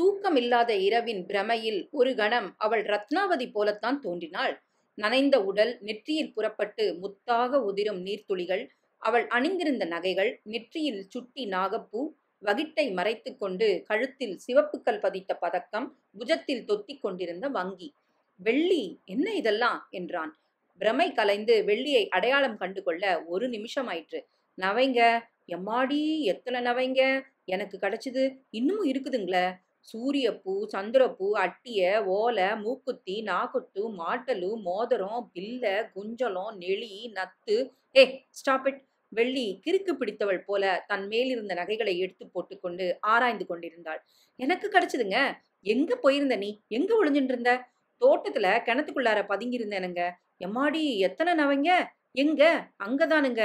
தூக்கமில்லாத இரவின் பிரமையில் ஒரு கணம் அவள் ரத்னாவதி போலத்தான் தோன்றினாள். நனைந்த உடல் நெற்றியில் புறப்பட்டு முத்தாக உதிரும் நீர்த்துளிகள் அவள் அணிந்திருந்த நகைகள் நெற்றியில் சுட்டி நாகப்பூ வகிட்டை மறைத்து கொண்டு கழுத்தில் சிவப்புக்கல் பதித்த பதக்கம் புஜத்தில் தொத்தி கொண்டிருந்த வங்கி. வெள்ளி என்ன இதெல்லாம்? என்றான். பிரமை கலைந்து வெள்ளியை அடையாளம் கண்டு கொள்ள ஒரு நிமிஷம் ஆயிற்று நவைங்க எம்மாடி எத்தனை நவைங்க? எனக்கு கிடைச்சது. இன்னமும் இருக்குதுங்களே. சூரியப்பூ சந்திரப்பூ அட்டிய ஓலை மூக்குத்தி நாக்குத்து மாட்டலு மோதிரம் பில்ல குஞ்சலம் நெளி நத்து. ஏ ஸ்டாப் இட் வெள்ளி கிறுக்கு பிடித்தவள் போல தன் மேலிருந்த நகைகளை எடுத்து போட்டுக்கொண்டு ஆராய்ந்து கொண்டிருந்தாள். எனக்கு கிடைச்சதுங்க. எங்க போயிருந்த நீ? எங்க ஒளிஞ்சுட்டு இருந்த தோட்டத்துல கிணத்துக்குள்ளார பதுங்கியிருந்தேனுங்க எம்மாடி எத்தனை நவைங்க எங்க? அங்கதானுங்க.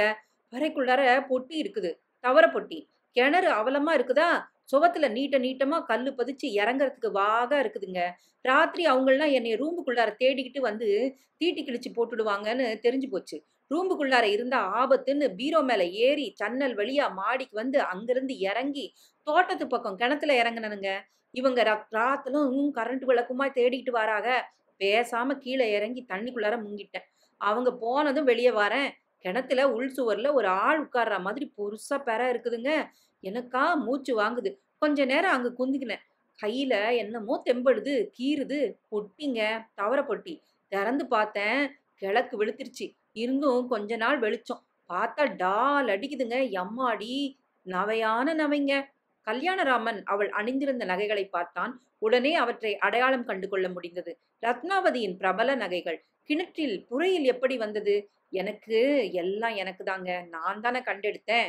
வரைக்குள்ளார பொட்டி இருக்குது. தவற பொட்டி. கிணறு அவலமா இருக்குதா? சுவத்துல நீட்ட நீட்டமா கல்லு பதிச்சு இறங்குறதுக்கு வாக இருக்குதுங்க. ராத்திரி அவங்கெல்லாம் என்னை ரூம்புக்குள்ளார தேடிக்கிட்டு வந்து தீட்டி கிழிச்சு போட்டுடுவாங்கன்னு தெரிஞ்சு போச்சு. ரூம்புக்குள்ளார இருந்த ஆபத்துன்னு பீரோ மேல ஏறி சன்னல் வழியா மாடிக்கு வந்து அங்கிருந்து இறங்கி தோட்டத்து பக்கம் கிணத்துல இறங்குனனுங்க. இவங்க ராத்திலும் கரண்ட் விளக்குமா தேடிக்கிட்டு வராக. பேசாம கீழே இறங்கி தண்ணிக்குள்ளார முங்கிட்டேன். அவங்க போனதும் வெளியே வரேன். கிணத்துல உள் சுவர்ல ஒரு ஆள் உட்கார்ற மாதிரி பொருசா பெற இருக்குதுங்க. எனக்கா மூச்சு வாங்குது. கொஞ்ச நேரம் அங்க குந்திக்கினேன். கையில என்னமோ தெம்படுது கீறுது. பொட்டிங்க தவற பொட்டி. திறந்து பார்த்தேன் கிழக்கு வெளுத்திருச்சு இருந்தும் கொஞ்ச நாள் வெளிச்சம். பார்த்தா டால் அடிக்குதுங்க. எம்மாடி? நவையான நவைங்க. கல்யாணராமன் அவள் அணிந்திருந்த நகைகளை பார்த்தான். உடனே அவற்றை அடையாளம் கண்டு கொள்ள முடிந்தது. ரத்னாவதியின் பிரபல நகைகள். கிணற்றில் புறையில் எப்படி வந்தது? எனக்கு எல்லாம் எனக்கு தாங்க. நான் தானே கண்டெடுத்தேன்.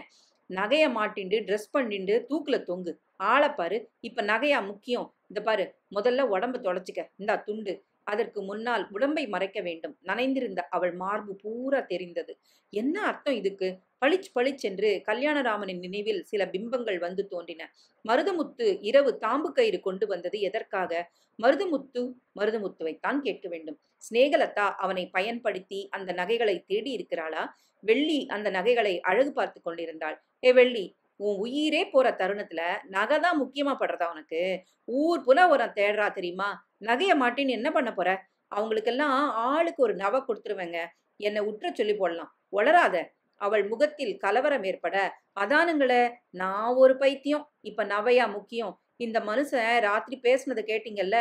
நகையை மாட்டிண்டு ட்ரெஸ் பண்ணிண்டு தூக்கில் தொங்கு. ஆளை பாரு இப்போ நகையா முக்கியம். இந்த பாரு முதல்ல உடம்ப தொலைச்சிக்க. இந்தா துண்டு. அதற்கு முன்னால் உடம்பை மறைக்க வேண்டும். நனைந்திருந்த அவள் மார்பு பூரா தெரிந்தது. என்ன அர்த்தம் இதுக்கு? பளிச் பளிச்சென்று கல்யாணராமனின் நினைவில் சில பிம்பங்கள் வந்து தோன்றின. மருதமுத்து இரவு தாம்பு கயிறு கொண்டு வந்தது எதற்காக? மருதமுத்து மருதமுத்துவைத்தான் கேட்க வேண்டும். சிநேகலத்தா அவனை பயன்படுத்தி அந்த நகைகளை தேடி இருக்கிறாளா வெள்ளி அந்த நகைகளை அழகு பார்த்து கொண்டிருந்தாள். ஏ வெள்ளி உன் உயிரே போற தருணத்துல நகை தான் முக்கியமா படுறதா உனக்கு? ஊர் புல ஒரு தேடுறா தெரியுமா? நகைய மாட்டின்னு என்ன பண்ண போற? அவங்களுக்கெல்லாம் ஆளுக்கு ஒரு நவ கொடுத்துருவேங்க. என்னை உற்ற சொல்லி போடலாம். உளராத அவள் முகத்தில் கலவரம் ஏற்பட. அதானுங்களே நான் ஒரு பைத்தியம். இப்ப நவையா முக்கியம். இந்த மனுஷன் ராத்திரி பேசுனதை கேட்டீங்கல்ல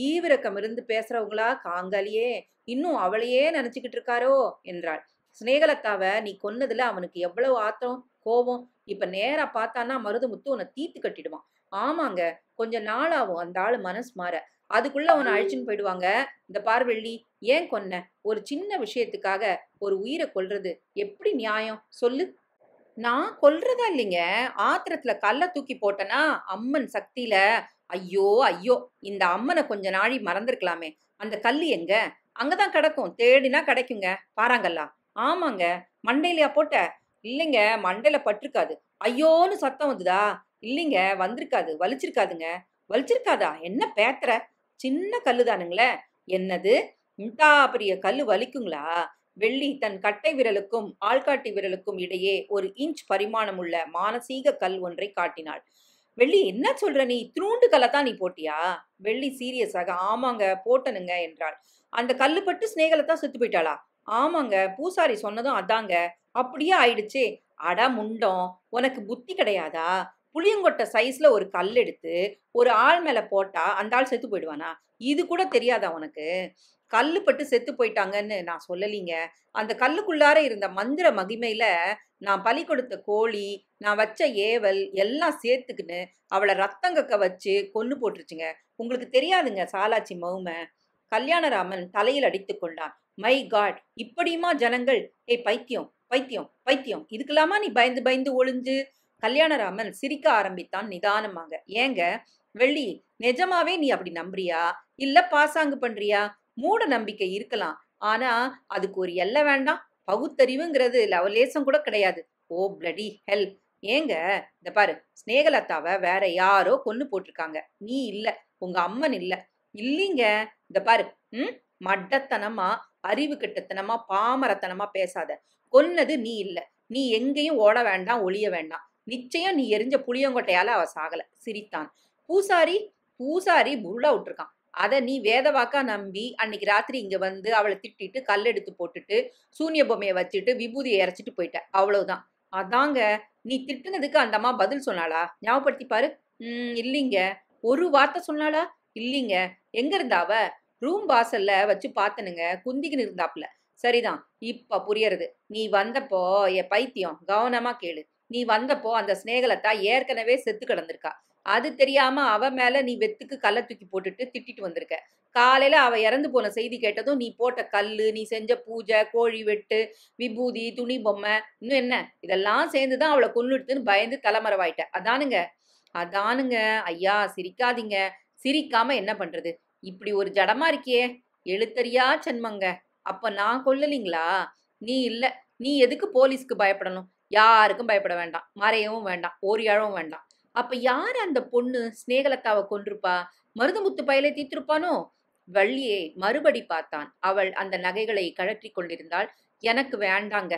ஈவிரக்கம் இருந்து பேசுறவங்களா? காங்காலியே. இன்னும் அவளையே நினைச்சுக்கிட்டு இருக்காரோ? என்றாள். சிநேகலத்தாவை நீ கொன்னதுல அவனுக்கு எவ்வளவு ஆத்திரம்? கோபம். இப்ப நேரா பார்த்தான்னா மருதமுத்து உன்னை தீத்து கட்டிடுவான். ஆமாங்க கொஞ்ச நாளாகும் அந்த ஆளு மனசு மாற. அதுக்குள்ள அவனை அழிச்சுன்னு போயிடுவாங்க. இந்த பார்வெள்ளி ஏன் கொன்ன? ஒரு சின்ன விஷயத்துக்காக ஒரு உயிரை கொல்றது எப்படி நியாயம்? சொல்லு. நான் கொல்றதா இல்லைங்க. ஆத்திரத்துல கல்ல தூக்கி போட்டனா அம்மன் சக்தியில ஐயோ ஐயோ இந்த அம்மனை கொஞ்ச நாழி மறந்துருக்கலாமே. அந்த கல்லு எங்க? அங்கதான் கிடக்கும். தேடினா கிடைக்குங்க. பாறாங்கல்லா. ஆமாங்க மண்டையிலயா போட்ட? இல்லைங்க மண்டையில் பட்டிருக்காது. ஐயோன்னு சத்தம் வந்துதா? இல்லைங்க வந்திருக்காது. வலிச்சிருக்காதுங்க. வலிச்சிருக்காதா? என்ன பேத்துற? சின்ன கல்லு தானுங்களே என்னது? இந்தா பெரிய கல்லு வலிக்குங்களா? வெள்ளி தன் கட்டை விரலுக்கும் ஆள்காட்டி விரலுக்கும் இடையே ஒரு இன்ச் பரிமாணம் உள்ள மானசீக கல் ஒன்றை காட்டினாள். வெள்ளி என்ன சொல்ற நீ? இத்தினூண்டு கல்லை தான் நீ போட்டியா? வெள்ளி சீரியஸாக ஆமாங்க போட்டனுங்க என்றாள். அந்த கல்லு பட்டு ஸ்நேகலை செத்து போயிட்டாளா? ஆமாங்க பூசாரி சொன்னதும் அதாங்க. அப்படியே ஆயிடுச்சே. அடா முண்டம் உனக்கு புத்தி கிடையாதா? புளியங்கொட்டை சைஸ்ல ஒரு கல் எடுத்து ஒரு ஆள் மேல போட்டா அந்த ஆள் செத்து போயிடுவானா? இது கூட தெரியாதா உனக்கு? கல்லு பட்டு செத்து போயிட்டாங்கன்னு நான் சொல்லலீங்க. அந்த கல்லுக்குள்ளார இருந்த மந்திர மகிமையில நான் பலி கொடுத்த கோழி நான் வச்ச ஏவல் எல்லாம் சேர்த்துக்கின்னு அவளை ரத்தங்கக்க வச்சு கொன்று போட்டுருச்சுங்க. உங்களுக்கு தெரியாதுங்க சாலாச்சி மௌமை? கல்யாணராமன் தலையில் அடித்து கொண்டான். மை காட் இப்படியுமா ஜனங்கள்? ஏய் பைத்தியம் பைத்தியம் பைத்தியம். இதுக்கெல்லாமா நீ பயந்து பயந்து ஒளிஞ்சு கல்யாணராமன் சிரிக்க ஆரம்பித்தான் நிதானமாக. ஏங்க வெள்ளி நிஜமாவே நீ அப்படி நம்புறியா? இல்ல பாசாங்கு பண்றியா? மூட நம்பிக்கை இருக்கலாம். ஆனா அதுக்கு ஒரு எல்லை வேண்டாம். பகுத்தறிவுங்கிறது லவலேசம் கூட கிடையாது. ஓ பிளடி ஹெல் ஏங்க இந்த பாரு ஸ்நேகலதாவை வேற யாரோ கொன்னு போட்டிருக்காங்க. நீ இல்ல உங்க அம்மன் இல்ல. இல்லீங்க இந்த பாரு ம்? மட்டத்தனமா அறிவு கெட்டத்தனமா பாமரத்தனமா பேசாத. கொன்னது நீ இல்லை. நீ எங்கேயும் ஓட வேண்டாம் ஒளிய வேண்டாம். நிச்சயம் நீ எரிஞ்ச புளியங்கொட்டையால அவ சாகல. சிரித்தான். பூசாரி பூசாரி புருளா விட்டுருக்கான். அதை நீ வேதவாக்கா நம்பி அன்னைக்கு ராத்திரி இங்க வந்து அவளை திட்டிட்டு கல் எடுத்து போட்டுட்டு சூனிய பொம்மையை வச்சுட்டு விபூதியை இறைச்சிட்டு போயிட்ட. அவ்வளவுதான். அதாங்க நீ திட்டுனதுக்கு அந்த அம்மா பதில் சொன்னாளா? ஞாபகப்படுத்தி பாரு. ம் இல்லைங்க. ஒரு வார்த்தை சொன்னாளா? இல்லைங்க. எங்க இருந்தாவ ரூம் வாசல்ல வச்சு பார்த்தனுங்க. குந்திக்கின்னு இருந்தாப்ல. சரிதான். இப்ப புரியறது. நீ வந்தப்போ என் பைத்தியம் கவனமா கேளு. நீ வந்தப்போ அந்த ஸ்நேகலத்தா ஏற்கனவே செத்து கிடந்திருக்கா. அது தெரியாம அவ மேல நீ வெத்துக்கு கல்லை தூக்கி போட்டுட்டு திட்டிட்டு வந்திருக்க. காலையில அவ இறந்து போன செய்தி கேட்டதும் நீ போட்ட கல்லு நீ செஞ்ச பூஜை கோழி வெட்டு விபூதி துணி பொம்மை இன்னும் என்ன? இதெல்லாம் சேர்ந்துதான் அவளை கொன்னுடுத்துன்னு பயந்து தலைமறைவாயிட்ட. அதானுங்க. அதானுங்க. ஐயா சிரிக்காதீங்க. சிரிக்காம என்ன பண்றது? இப்படி ஒரு ஜடமா இருக்கியே. எழுத்தறியா சென்மங்க அப்ப நான் கொல்லலீங்களா? நீ இல்ல. நீ எதுக்கு போலீஸ்க்கு பயப்படணும்? யாருக்கும் பயப்பட வேண்டாம். மறையவும் வேண்டாம். ஓரியாழவும் வேண்டாம். அப்ப யார் அந்த பொண்ணு ஸ்நேகலத்தாவை கொன்றிருப்பா மருதமுத்து பயலை தீத்திருப்பானோ வள்ளியை மறுபடி பார்த்தான். அவள் அந்த நகைகளை கழற்றி கொண்டிருந்தாள். எனக்கு வேண்டாங்க.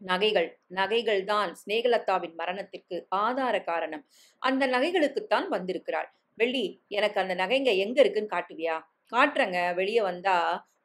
நகைகள். நகைகள் தான் ஸ்நேகலதாவின் மரணத்திற்கு ஆதார காரணம். அந்த நகைகளுக்குத்தான் வந்திருக்கிறாள். வெள்ளி எனக்கு அந்த நகைங்க எங்க இருக்குன்னு காட்டுவியா? காட்டுறங்க. வெளியே வந்தா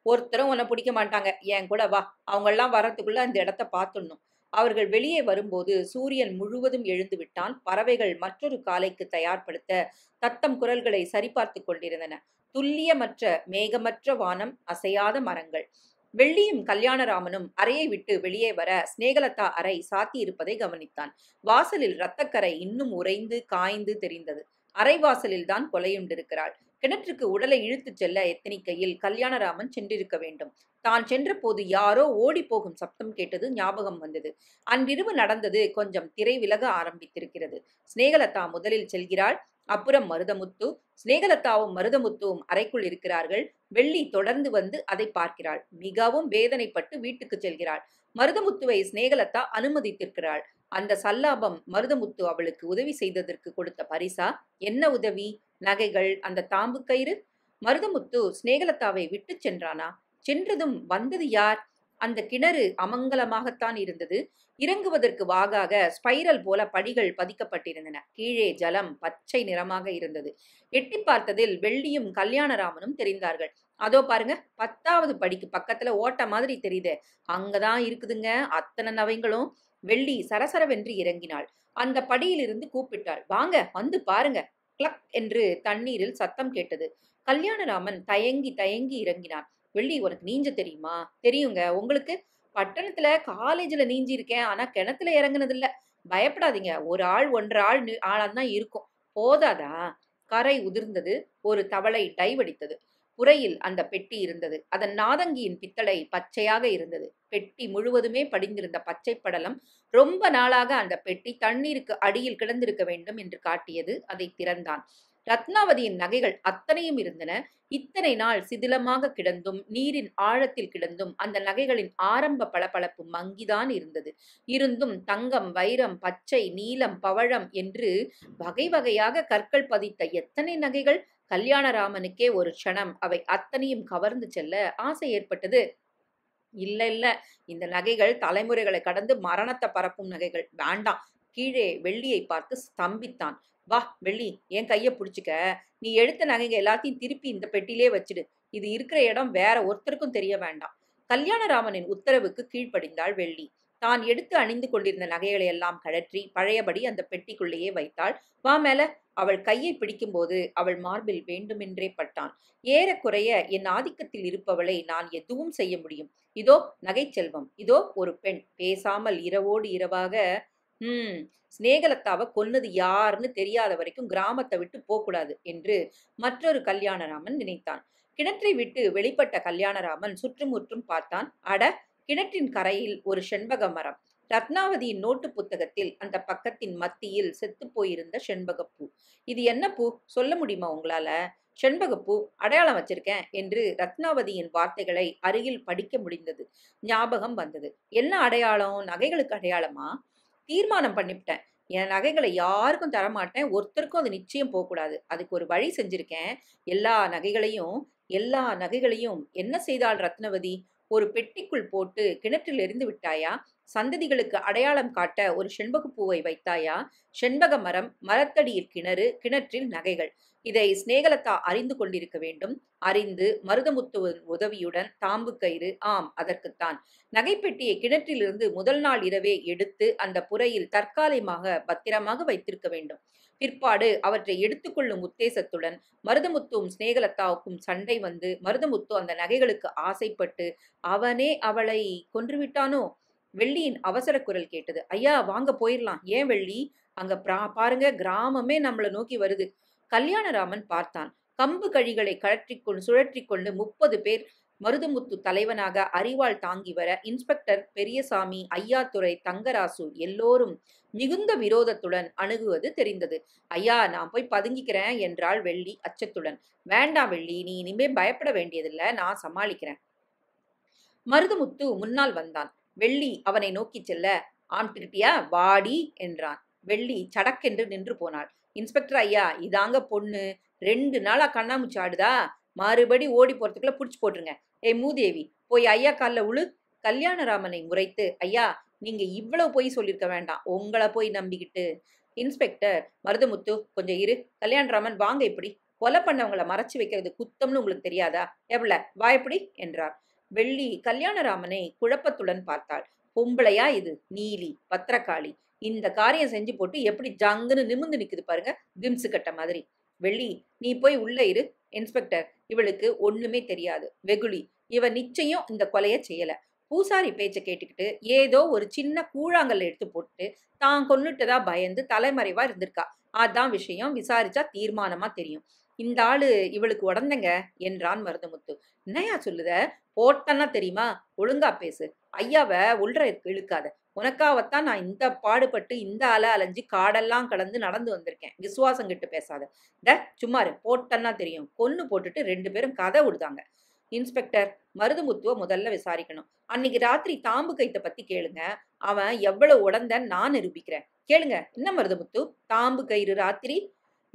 ஒருத்தரும் உன்னை பிடிக்க மாட்டாங்க. என் கூட வா. அவங்கெல்லாம் வர்றதுக்குள்ள அந்த இடத்த பார்த்துடணும். அவர்கள் வெளியே வரும்போது சூரியன் முழுவதும் எழுந்து விட்டான். பறவைகள் மற்றொரு காலைக்கு தயார்படுத்த தத்தம் குரல்களை சரிபார்த்து கொண்டிருந்தன. துல்லியமற்ற மேகமற்ற வானம் அசையாத மரங்கள். வெள்ளியும் கல்யாணராமனும் அறையை விட்டு வெளியே வர ஸ்நேகலதா அறை சாத்தி இருப்பதை கவனித்தான். வாசலில் இரத்தக்கரை இன்னும் உறைந்து காய்ந்து தெரிந்தது. அறை வாசலில் தான் கொலையுண்டிருக்கிறாள். கிணற்றுக்கு உடலை இழுத்துச் செல்ல எத்தனிக்கையில் கல்யாணராமன் சென்றிருக்க வேண்டும்? தான் சென்றபோது யாரோ ஓடி போகும் சப்தம் கேட்டது ஞாபகம் வந்தது. அன்றிரவு நடந்தது கொஞ்சம் திரை விலக ஆரம்பித்திருக்கிறது. ஸ்நேகலதா முதலில் செல்கிறாள். அப்புறம் மருதமுத்து. ஸ்நேகலதாவும் மருதமுத்துவும் அறைக்குள் இருக்கிறார்கள். வெள்ளி தொடர்ந்து வந்து அதை பார்க்கிறாள். மிகவும் வேதனைப்பட்டு வீட்டுக்கு செல்கிறாள். மருதமுத்துவை ஸ்நேகலதா அனுமதித்திருக்கிறாள். அந்த சல்லாபம் மருதமுத்து அவளுக்கு உதவி செய்ததற்கு கொடுத்த பரிசா? என்ன உதவி? நகைகள் அந்த தாம்பு கயிறு? மருதமுத்து ஸ்நேகலதாவை விட்டு சென்றானா? சென்றதும் வந்தது யார்? அந்த கிணறு அமங்கலமாகத்தான் இருந்தது. இறங்குவதற்கு வாகாக ஸ்பைரல் போல படிகள் பதிக்கப்பட்டிருந்தன. கீழே ஜலம் பச்சை நிறமாக இருந்தது. எட்டி பார்த்ததில் வெள்ளியும் கல்யாணராமனும் தெரிந்தார்கள். அதோ பாருங்க பத்தாவது படிக்கு பக்கத்துல ஓட்ட மாதிரி தெரியுதே. அங்கதான் இருக்குதுங்க அத்தனை நவைங்களும். வெள்ளி சரசரவென்று இறங்கினாள். அந்த படியிலிருந்து கூப்பிட்டாள் வாங்க வந்து பாருங்க. கிளக் என்று தண்ணீரில் சத்தம் கேட்டது. கல்யாணராமன் தயங்கி தயங்கி இறங்கினான் வெள்ளி உனக்கு நீஞ்ச தெரியுமா? தெரியுங்க. உங்களுக்கு பட்டணத்துல காலேஜ்ல நீஞ்சி இருக்கேன் ஆனா கிணத்துல இறங்குனதில்ல. பயப்படாதீங்க. ஒரு ஆள் ஒன்றரை ஆள் ஆளாதான் இருக்கும். போதாதா? கரை உதிர்ந்தது. ஒரு தவளை டைவடித்தது. புறையில் அந்த பெட்டி இருந்தது. அதன் நாதங்கியின் பித்தளை பச்சையாக இருந்தது. பெட்டி முழுவதுமே படிந்திருந்த பச்சை படலம் ரொம்ப நாளாக அந்த பெட்டி தண்ணீருக்கு அடியில் கிடந்திருக்க வேண்டும் என்று காட்டியது அதை திறந்தான். ரத்னாவதியின் நகைகள் அத்தனையும் இருந்தன. இத்தனை நாள் சிதிலமாக கிடந்தும் நீரின் ஆழத்தில் கிடந்தும் அந்த நகைகளின் ஆரம்ப பளபளப்பு மங்கிதான் இருந்தது. இருந்தும் தங்கம் வைரம் பச்சை நீலம் பவழம் என்று வகை வகையாக கற்கள் பதித்த எத்தனை நகைகள்? கல்யாணராமனுக்கே ஒரு க்ஷணம். அவை அத்தனையும் கவர்ந்து செல்ல ஆசை ஏற்பட்டது. இல்ல இல்ல. இந்த நகைகள் தலைமுறைகளை கடந்து மரணத்தை பரப்பும் நகைகள். வேண்டாம். கீழே வெள்ளியை பார்த்து ஸ்தம்பித்தான். வா வெள்ளி என் கையை பிடிச்சிக்க. நீ எடுத்த நகைங்க எல்லாத்தையும் திருப்பி இந்த பெட்டிலே வச்சிடு. இது இருக்கிற இடம் வேற ஒருத்தருக்கும் தெரிய வேண்டாம். கல்யாணராமனின் உத்தரவுக்கு கீழ்ப்படிந்தாள் வெள்ளி. தான் எடுத்து அணிந்து கொண்டிருந்த நகைகளை எல்லாம் கழற்றி பழையபடி அந்த பெட்டிக்குள்ளேயே வைத்தாள். வா மேல. அவள் கையை பிடிக்கும்போது அவள் மார்பில் வேண்டுமென்றே பட்டான். ஏறக்குறைய என் ஆதிக்கத்தில் இருப்பவளை நான் எதுவும் செய்ய முடியும். இதோ நகைச்செல்வம். இதோ ஒரு பெண். பேசாமல் இரவோடு இரவாக ம் ஸ்நேகலத்தாவை கொன்னது யாருன்னு தெரியாத வரைக்கும் கிராமத்தை விட்டு போகக்கூடாது என்று மற்றொரு கல்யாணராமன் நினைத்தான். கிணற்றை விட்டு வெளிப்பட்ட கல்யாணராமன் சுற்றுமுற்றும் பார்த்தான். அட கிணற்றின் கரையில் ஒரு செண்பக மரம். ரத்னாவதியின் நோட்டு புத்தகத்தில் அந்த பக்கத்தின் மத்தியில் செத்து போயிருந்த செண்பகப்பூ. இது என்ன பூ? சொல்ல முடியுமா உங்களால? செண்பகப்பூ அடையாளம் வச்சிருக்கேன் என்று ரத்னாவதியின் வார்த்தைகளை அருகில் படிக்க முடிந்தது. ஞாபகம் வந்தது. என்ன அடையாளம்? நகைகளுக்கு அடையாளமா? தீர்மானம் பண்ணிவிட்டேன். என் நகைகளை யாருக்கும் தரமாட்டேன். ஒருத்தருக்கும் அது நிச்சயம் போகக்கூடாது. அதுக்கு ஒரு வழி செஞ்சிருக்கேன். எல்லா நகைகளையும் எல்லா நகைகளையும் என்ன செய்தாள் ரத்னவதி? ஒரு பெட்டிக்குள் போட்டு கிணற்றில் எரிந்து விட்டாயா? சந்ததிகளுக்கு அடையாளம் காட்ட ஒரு செண்பகப் பூவை வைத்தாயா? செண்பக மரம் மரத்தடியில் கிணறு கிணற்றில் நகைகள். இதை சிநேகலதா அறிந்து கொண்டிருக்க வேண்டும். அறிந்து மருதமுத்துவின் உதவியுடன் தாம்பு கயிறு ஆம் அதற்குத்தான். நகைப்பெட்டியை கிணற்றிலிருந்து முதல் நாள் இரவே எடுத்து அந்த புறையில் தற்காலிகமாக பத்திரமாக வைத்திருக்க வேண்டும். பிற்பாடு அவற்றை எடுத்துக்கொள்ளும் உத்தேசத்துடன் மருதமுத்துவும் சிநேகலதாவுக்கும் சண்டை வந்து மருதமுத்து அந்த நகைகளுக்கு ஆசைப்பட்டு அவனே அவளை கொன்றுவிட்டானோ வெள்ளியின் அவசர குரல் கேட்டது. ஐயா வாங்க போயிடலாம் ஏன் வெள்ளி? அங்க பாருங்க கிராமமே நம்மளை நோக்கி வருது. கல்யாணராமன் பார்த்தான். கம்பு கழிகளை கழற்றிக்கொண்டு சுழற்றிக்கொண்டு முப்பது பேர் மருதமுத்து தலைவனாக அரிவாள் தாங்கி வர இன்ஸ்பெக்டர் பெரியசாமி ஐயாத்துறை தங்கராசு எல்லோரும் மிகுந்த விரோதத்துடன் அணுகுவது தெரிந்தது. ஐயா நான் போய் பதுங்கிக்கிறேன் என்றாள் வெள்ளி அச்சத்துடன். வேண்டாம் வெள்ளி நீ இனிமே பயப்பட வேண்டியதில்லை. நான் சமாளிக்கிறேன். மருதமுத்து முன்னால் வந்தான். வெள்ளி அவனை நோக்கிச் செல்ல ஆம் திருட்டியா வாடி என்றான். வெள்ளி சடக்கென்று நின்று போனாள். இன்ஸ்பெக்டர் ஐயா இதாங்க பொண்ணு. ரெண்டு நாளா கண்ணாமூச்சி ஆடுதா? மறுபடி ஓடி போறதுக்குள்ள புடிச்சு போட்டுருங்க. ஏய் மூதேவி போய் ஐயா கால்ல உழு. கல்யாணராமனை முறைத்து ஐயா நீங்க இவ்வளவு போய் சொல்லியிருக்க வேண்டாம். உங்களை போய் நம்பிக்கிட்டு. இன்ஸ்பெக்டர் மருதமுத்து கொஞ்சம் இரு. கல்யாணராமன் வாங்க இப்படி. கொலை பண்ணவங்கள மறைச்சு வைக்கிறது குத்தம்னு உங்களுக்கு தெரியாதா? எவ்வளோ? வா எப்படி? என்றார். வெள்ளி கல்யாணராமனை குழப்பத்துடன் பார்த்தாள். பொம்பளையா இது? நீலி பத்திரக்காளி இந்த காரியம் செஞ்சு போட்டு எப்படி ஜங்குன்னு நிமிந்து நிக்குது பாருங்க திம்சு கட்ட மாதிரி. வெள்ளி நீ போய் உள்ள இரு. இன்ஸ்பெக்டர் இவளுக்கு ஒண்ணுமே தெரியாது. வெகுளி இவ நிச்சயம் இந்த கொலையை செய்யல. பூசாரி பேச்சை கேட்டுக்கிட்டு ஏதோ ஒரு சின்ன கூழாங்கல் எடுத்து போட்டு தான் கொன்னுட்டதா பயந்து தலைமறைவா இருந்திருக்கா. அதான் விஷயம். விசாரிச்சா தீர்மானமா தெரியும். இந்த ஆளு இவளுக்கு உடந்தங்க என்றான் மருதமுத்து. என்னையா சொல்லுத? போட்டன்னா தெரியுமா? ஒழுங்கா பேசு. ஐயாவை உள்ற இழுக்காத. உனக்காகத்தான் நான் இந்த பாடுபட்டு இந்த அலை அலைஞ்சு காடெல்லாம் கடந்து நடந்து வந்திருக்கேன். விசுவாசம் கிட்டு பேசாத ட சும்மாரு போட்டன்னா தெரியும். கொன்னு போட்டுட்டு ரெண்டு பேரும் கதை விடுதாங்க. இன்ஸ்பெக்டர் மருதுமுத்துவ முதல்ல விசாரிக்கணும். அன்னைக்கு ராத்திரி தாம்பு கைத்தை பத்தி கேளுங்க. அவன் எவ்வளவு உடந்த நான் நிரூபிக்கிறேன். கேளுங்க. என்ன மருதமுத்து? தாம்பு கயிறு ராத்திரி?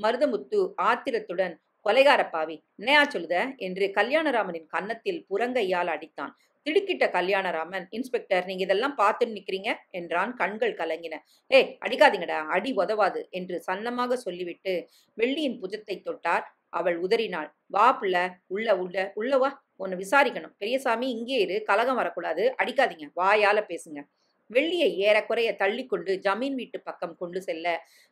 மருதமுத்து ஆத்திரத்துடன் கொலைகார பாவி என்னையா சொல்லுத? என்று கல்யாணராமனின் கன்னத்தில் புறங்கையால் அடித்தான். திடுக்கிட்ட கல்யாணராமன் இன்ஸ்பெக்டர் நீங்க இதெல்லாம் பார்த்துன்னு நிக்கிறீங்க? என்றான் கண்கள் கலங்கின. ஏய் அடிக்காதீங்கடா அடி உதவாது என்று சன்னமாக சொல்லிவிட்டு வெள்ளியின் புஜத்தை தொட்டார். அவள் உதறினாள். வா புள்ள உள்ள உள்ள உள்ள வா உன்னை விசாரிக்கணும். பெரியசாமி இங்கே இரு கலகம் வரக்கூடாது அடிக்காதீங்க வாயால பேசுங்க. வெள்ளியை ஏறக்குறைய தள்ளிக்கொண்டு ஜமீன் வீட்டு பக்கம் கொண்டு செல்ல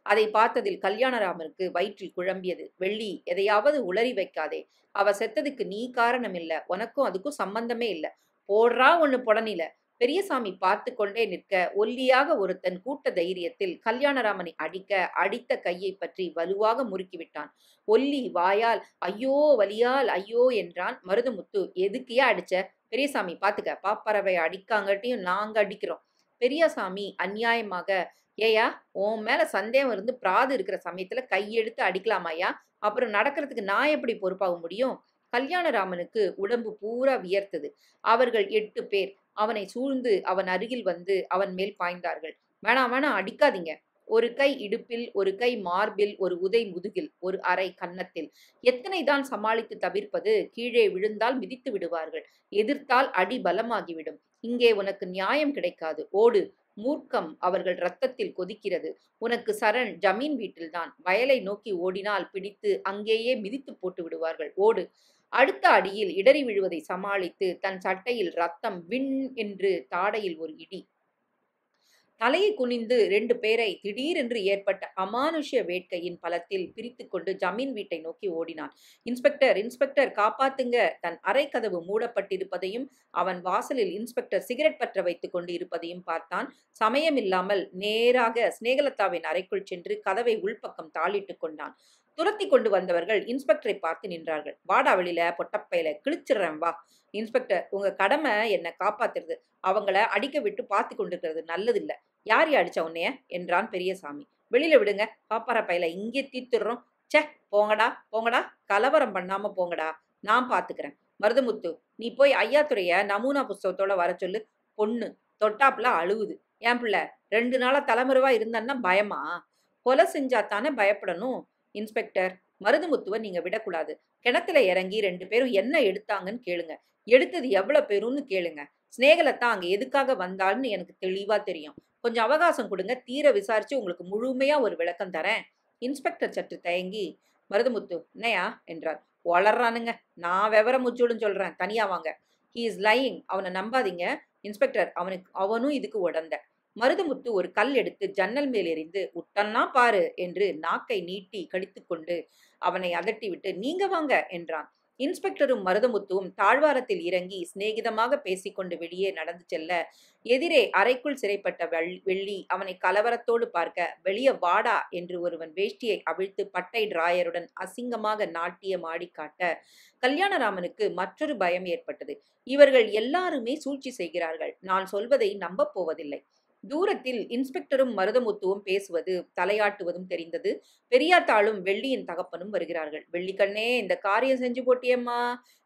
அதை பார்த்ததில் கல்யாணராமனுக்கு வயிற்றில் குழம்பியது. வெள்ளி எதையாவது உளறி வைக்காதே. அவ செத்ததுக்கு நீ காரணம் இல்ல. உனக்கும் அதுக்கும் சம்பந்தமே இல்ல. போடுறா ஒண்ணு புடனில. பெரியசாமி பார்த்து கொண்டே நிற்க ஒல்லியாக ஒருத்தன் கூட்ட தைரியத்தில் கல்யாணராமனை அடிக்க அடித்த கையை பற்றி வலுவாக முறுக்கிவிட்டான். ஒல்லி வாயால் ஐயோ வலியால் ஐயோ என்றான் மருதமுத்து. எதுக்கியா அடிச்ச? பெரியசாமி பாத்துக்க. பாப்பறவை அடிக்காங்கட்டியும் நாங்க அடிக்கிறோம். பெரியசாமி அநியாயமாக ஏயா உன் மேல சந்தேகம் இருந்து பிராது இருக்கிற சமயத்துல கையெடுத்து அடிக்கலாமாயா அப்புறம் நடக்கிறதுக்கு நான் எப்படி பொறுப்பாக முடியும்? கல்யாணராமனுக்கு உடம்பு பூரா வியர்த்தது. அவர்கள் எட்டு பேர் அவனை சூழ்ந்து அவன் அருகில் வந்து அவன் மேல் பாய்ந்தார்கள். வேணாம் வேணாம் அடிக்காதீங்க. ஒரு கை இடுப்பில் ஒரு கை மார்பில் ஒரு உதை முதுகில் ஒரு அரை கன்னத்தில். எத்தனை தான் சமாளித்து தவிர்ப்பது? கீழே விழுந்தால் மிதித்து விடுவார்கள். எதிர்த்தால் அடி பலமாகிவிடும். இங்கே உனக்கு நியாயம் கிடைக்காது. ஓடு. மூர்க்கம் அவர்கள் ரத்தத்தில் கொதிக்கிறது. உனக்கு சரண் ஜமீன் வீட்டில்தான். வயலை நோக்கி ஓடினால் பிடித்து அங்கேயே மிதித்து போட்டு விடுவார்கள். ஓடு. அடுத்த அடியில் இடறி விழுவதை சமாளித்து தன் சட்டையில் ரத்தம் விண் என்று தாடையில் ஒரு இடி. தலையை குனிந்து ரெண்டு பேரை திடீரென்று ஏற்பட்ட அமானுஷ்ய வேட்கையின் பலத்தில் பிரித்து கொண்டு ஜமீன் வீட்டை நோக்கி ஓடினான். இன்ஸ்பெக்டர் இன்ஸ்பெக்டர் காப்பாத்துங்க. தன் அறை கதவு மூடப்பட்டிருப்பதையும் அவன் வாசலில் இன்ஸ்பெக்டர் சிகரெட் பற்ற வைத்துக் கொண்டு இருப்பதையும் பார்த்தான். சமயமில்லாமல் நேராக ஸ்நேகலதாவின் அறைக்குள் சென்று கதவை உள்பக்கம் தாளிட்டு கொண்டான். துரத்தி கொண்டு வந்தவர்கள் இன்ஸ்பெக்டரை பார்த்து நின்றார்கள். வாடா வெளியில பொட்டப்பையில கிழிச்சிடுறேன் வா. இன்ஸ்பெக்டர் உங்க கடமை என்னை காப்பாத்துறது. அவங்கள அடிக்க விட்டு பார்த்து கொண்டிருக்கிறது நல்லதில்ல. யார் அடிச்ச உன்னைய? என்றான் பெரியசாமி. வெளியில விடுங்க பாப்பார பையில இங்கே தீத்துடுறோம் ச்சே போங்கடா போங்கடா கலவரம் பண்ணாம போங்கடா. நான் பாத்துக்கிறேன். மருதமுத்து நீ போய் ஐயாத்துறைய நமூனா புஸ்தகத்தோட வர சொல்லு. பொண்ணு தொட்டாப்புல அழுகுது ஏன் பிள்ளை ரெண்டு நாளா தலைமுறைவா இருந்தன்னா பயமா? கொலை செஞ்சா தானே பயப்படணும்? இன்ஸ்பெக்டர் மருதுமுத்துவை நீங்க விடக்கூடாது. கிணத்துல இறங்கி ரெண்டு பேரும் என்ன எடுத்தாங்கன்னு கேளுங்க. எடுத்தது எவ்வளவு பேரும்னு கேளுங்க. ஸ்நேகலத்தா அங்க எதுக்காக வந்தாள்னு எனக்கு தெளிவா தெரியும். கொஞ்சம் அவகாசம் கொடுங்க. தீர விசாரிச்சு உங்களுக்கு முழுமையா ஒரு விளக்கம் தரேன். இன்ஸ்பெக்டர் சற்று தயங்கி மருதுமுத்து என்னையா என்றார். வளர்றானுங்க நான் விவரம் முச்சோடுன்னு சொல்றேன். தனியா வாங்க. ஹீ இஸ் லையிங் அவனை நம்பாதீங்க. இன்ஸ்பெக்டர் அவனுக்கு அவனும் இதுக்கு உடந்த. மருதுமுத்து ஒரு கல் எடுத்து ஜன்னல் மேல் எறிந்து உட்டன்னா பாரு என்று நாக்கை நீட்டி கடித்துக்கொண்டு அவனை அகட்டிவிட்டு நீங்க வாங்க என்றான். இன்ஸ்பெக்டரும் மருதமுத்துவும் தாழ்வாரத்தில் இறங்கி சிநேகிதமாக பேசிக்கொண்டு வெளியே நடந்து செல்ல எதிரே அறைக்குள் சிறைப்பட்ட வெள்ளி அவனை கலவரத்தோடு பார்க்க வெளியே வாடா என்று ஒருவன் வேஷ்டியை அவிழ்த்து பட்டை டிராயருடன் அசிங்கமாக நாட்டியம் ஆடி காட்ட கல்யாணராமனுக்கு மற்றொரு பயம் ஏற்பட்டது. இவர்கள் எல்லாருமே சூழ்ச்சி செய்கிறார்கள். நான் சொல்வதை நம்பப் போவதில்லை. தூரத்தில் இன்ஸ்பெக்டரும் மருதமுத்துவும் பேசுவது தலையாட்டுவதும் தெரிந்தது. பெரியாத்தாளும் வெள்ளியின் தகப்பனும் வருகிறார்கள். வெள்ளிக்கண்ணே இந்த காரியம் செஞ்சு போட்டியம்மா.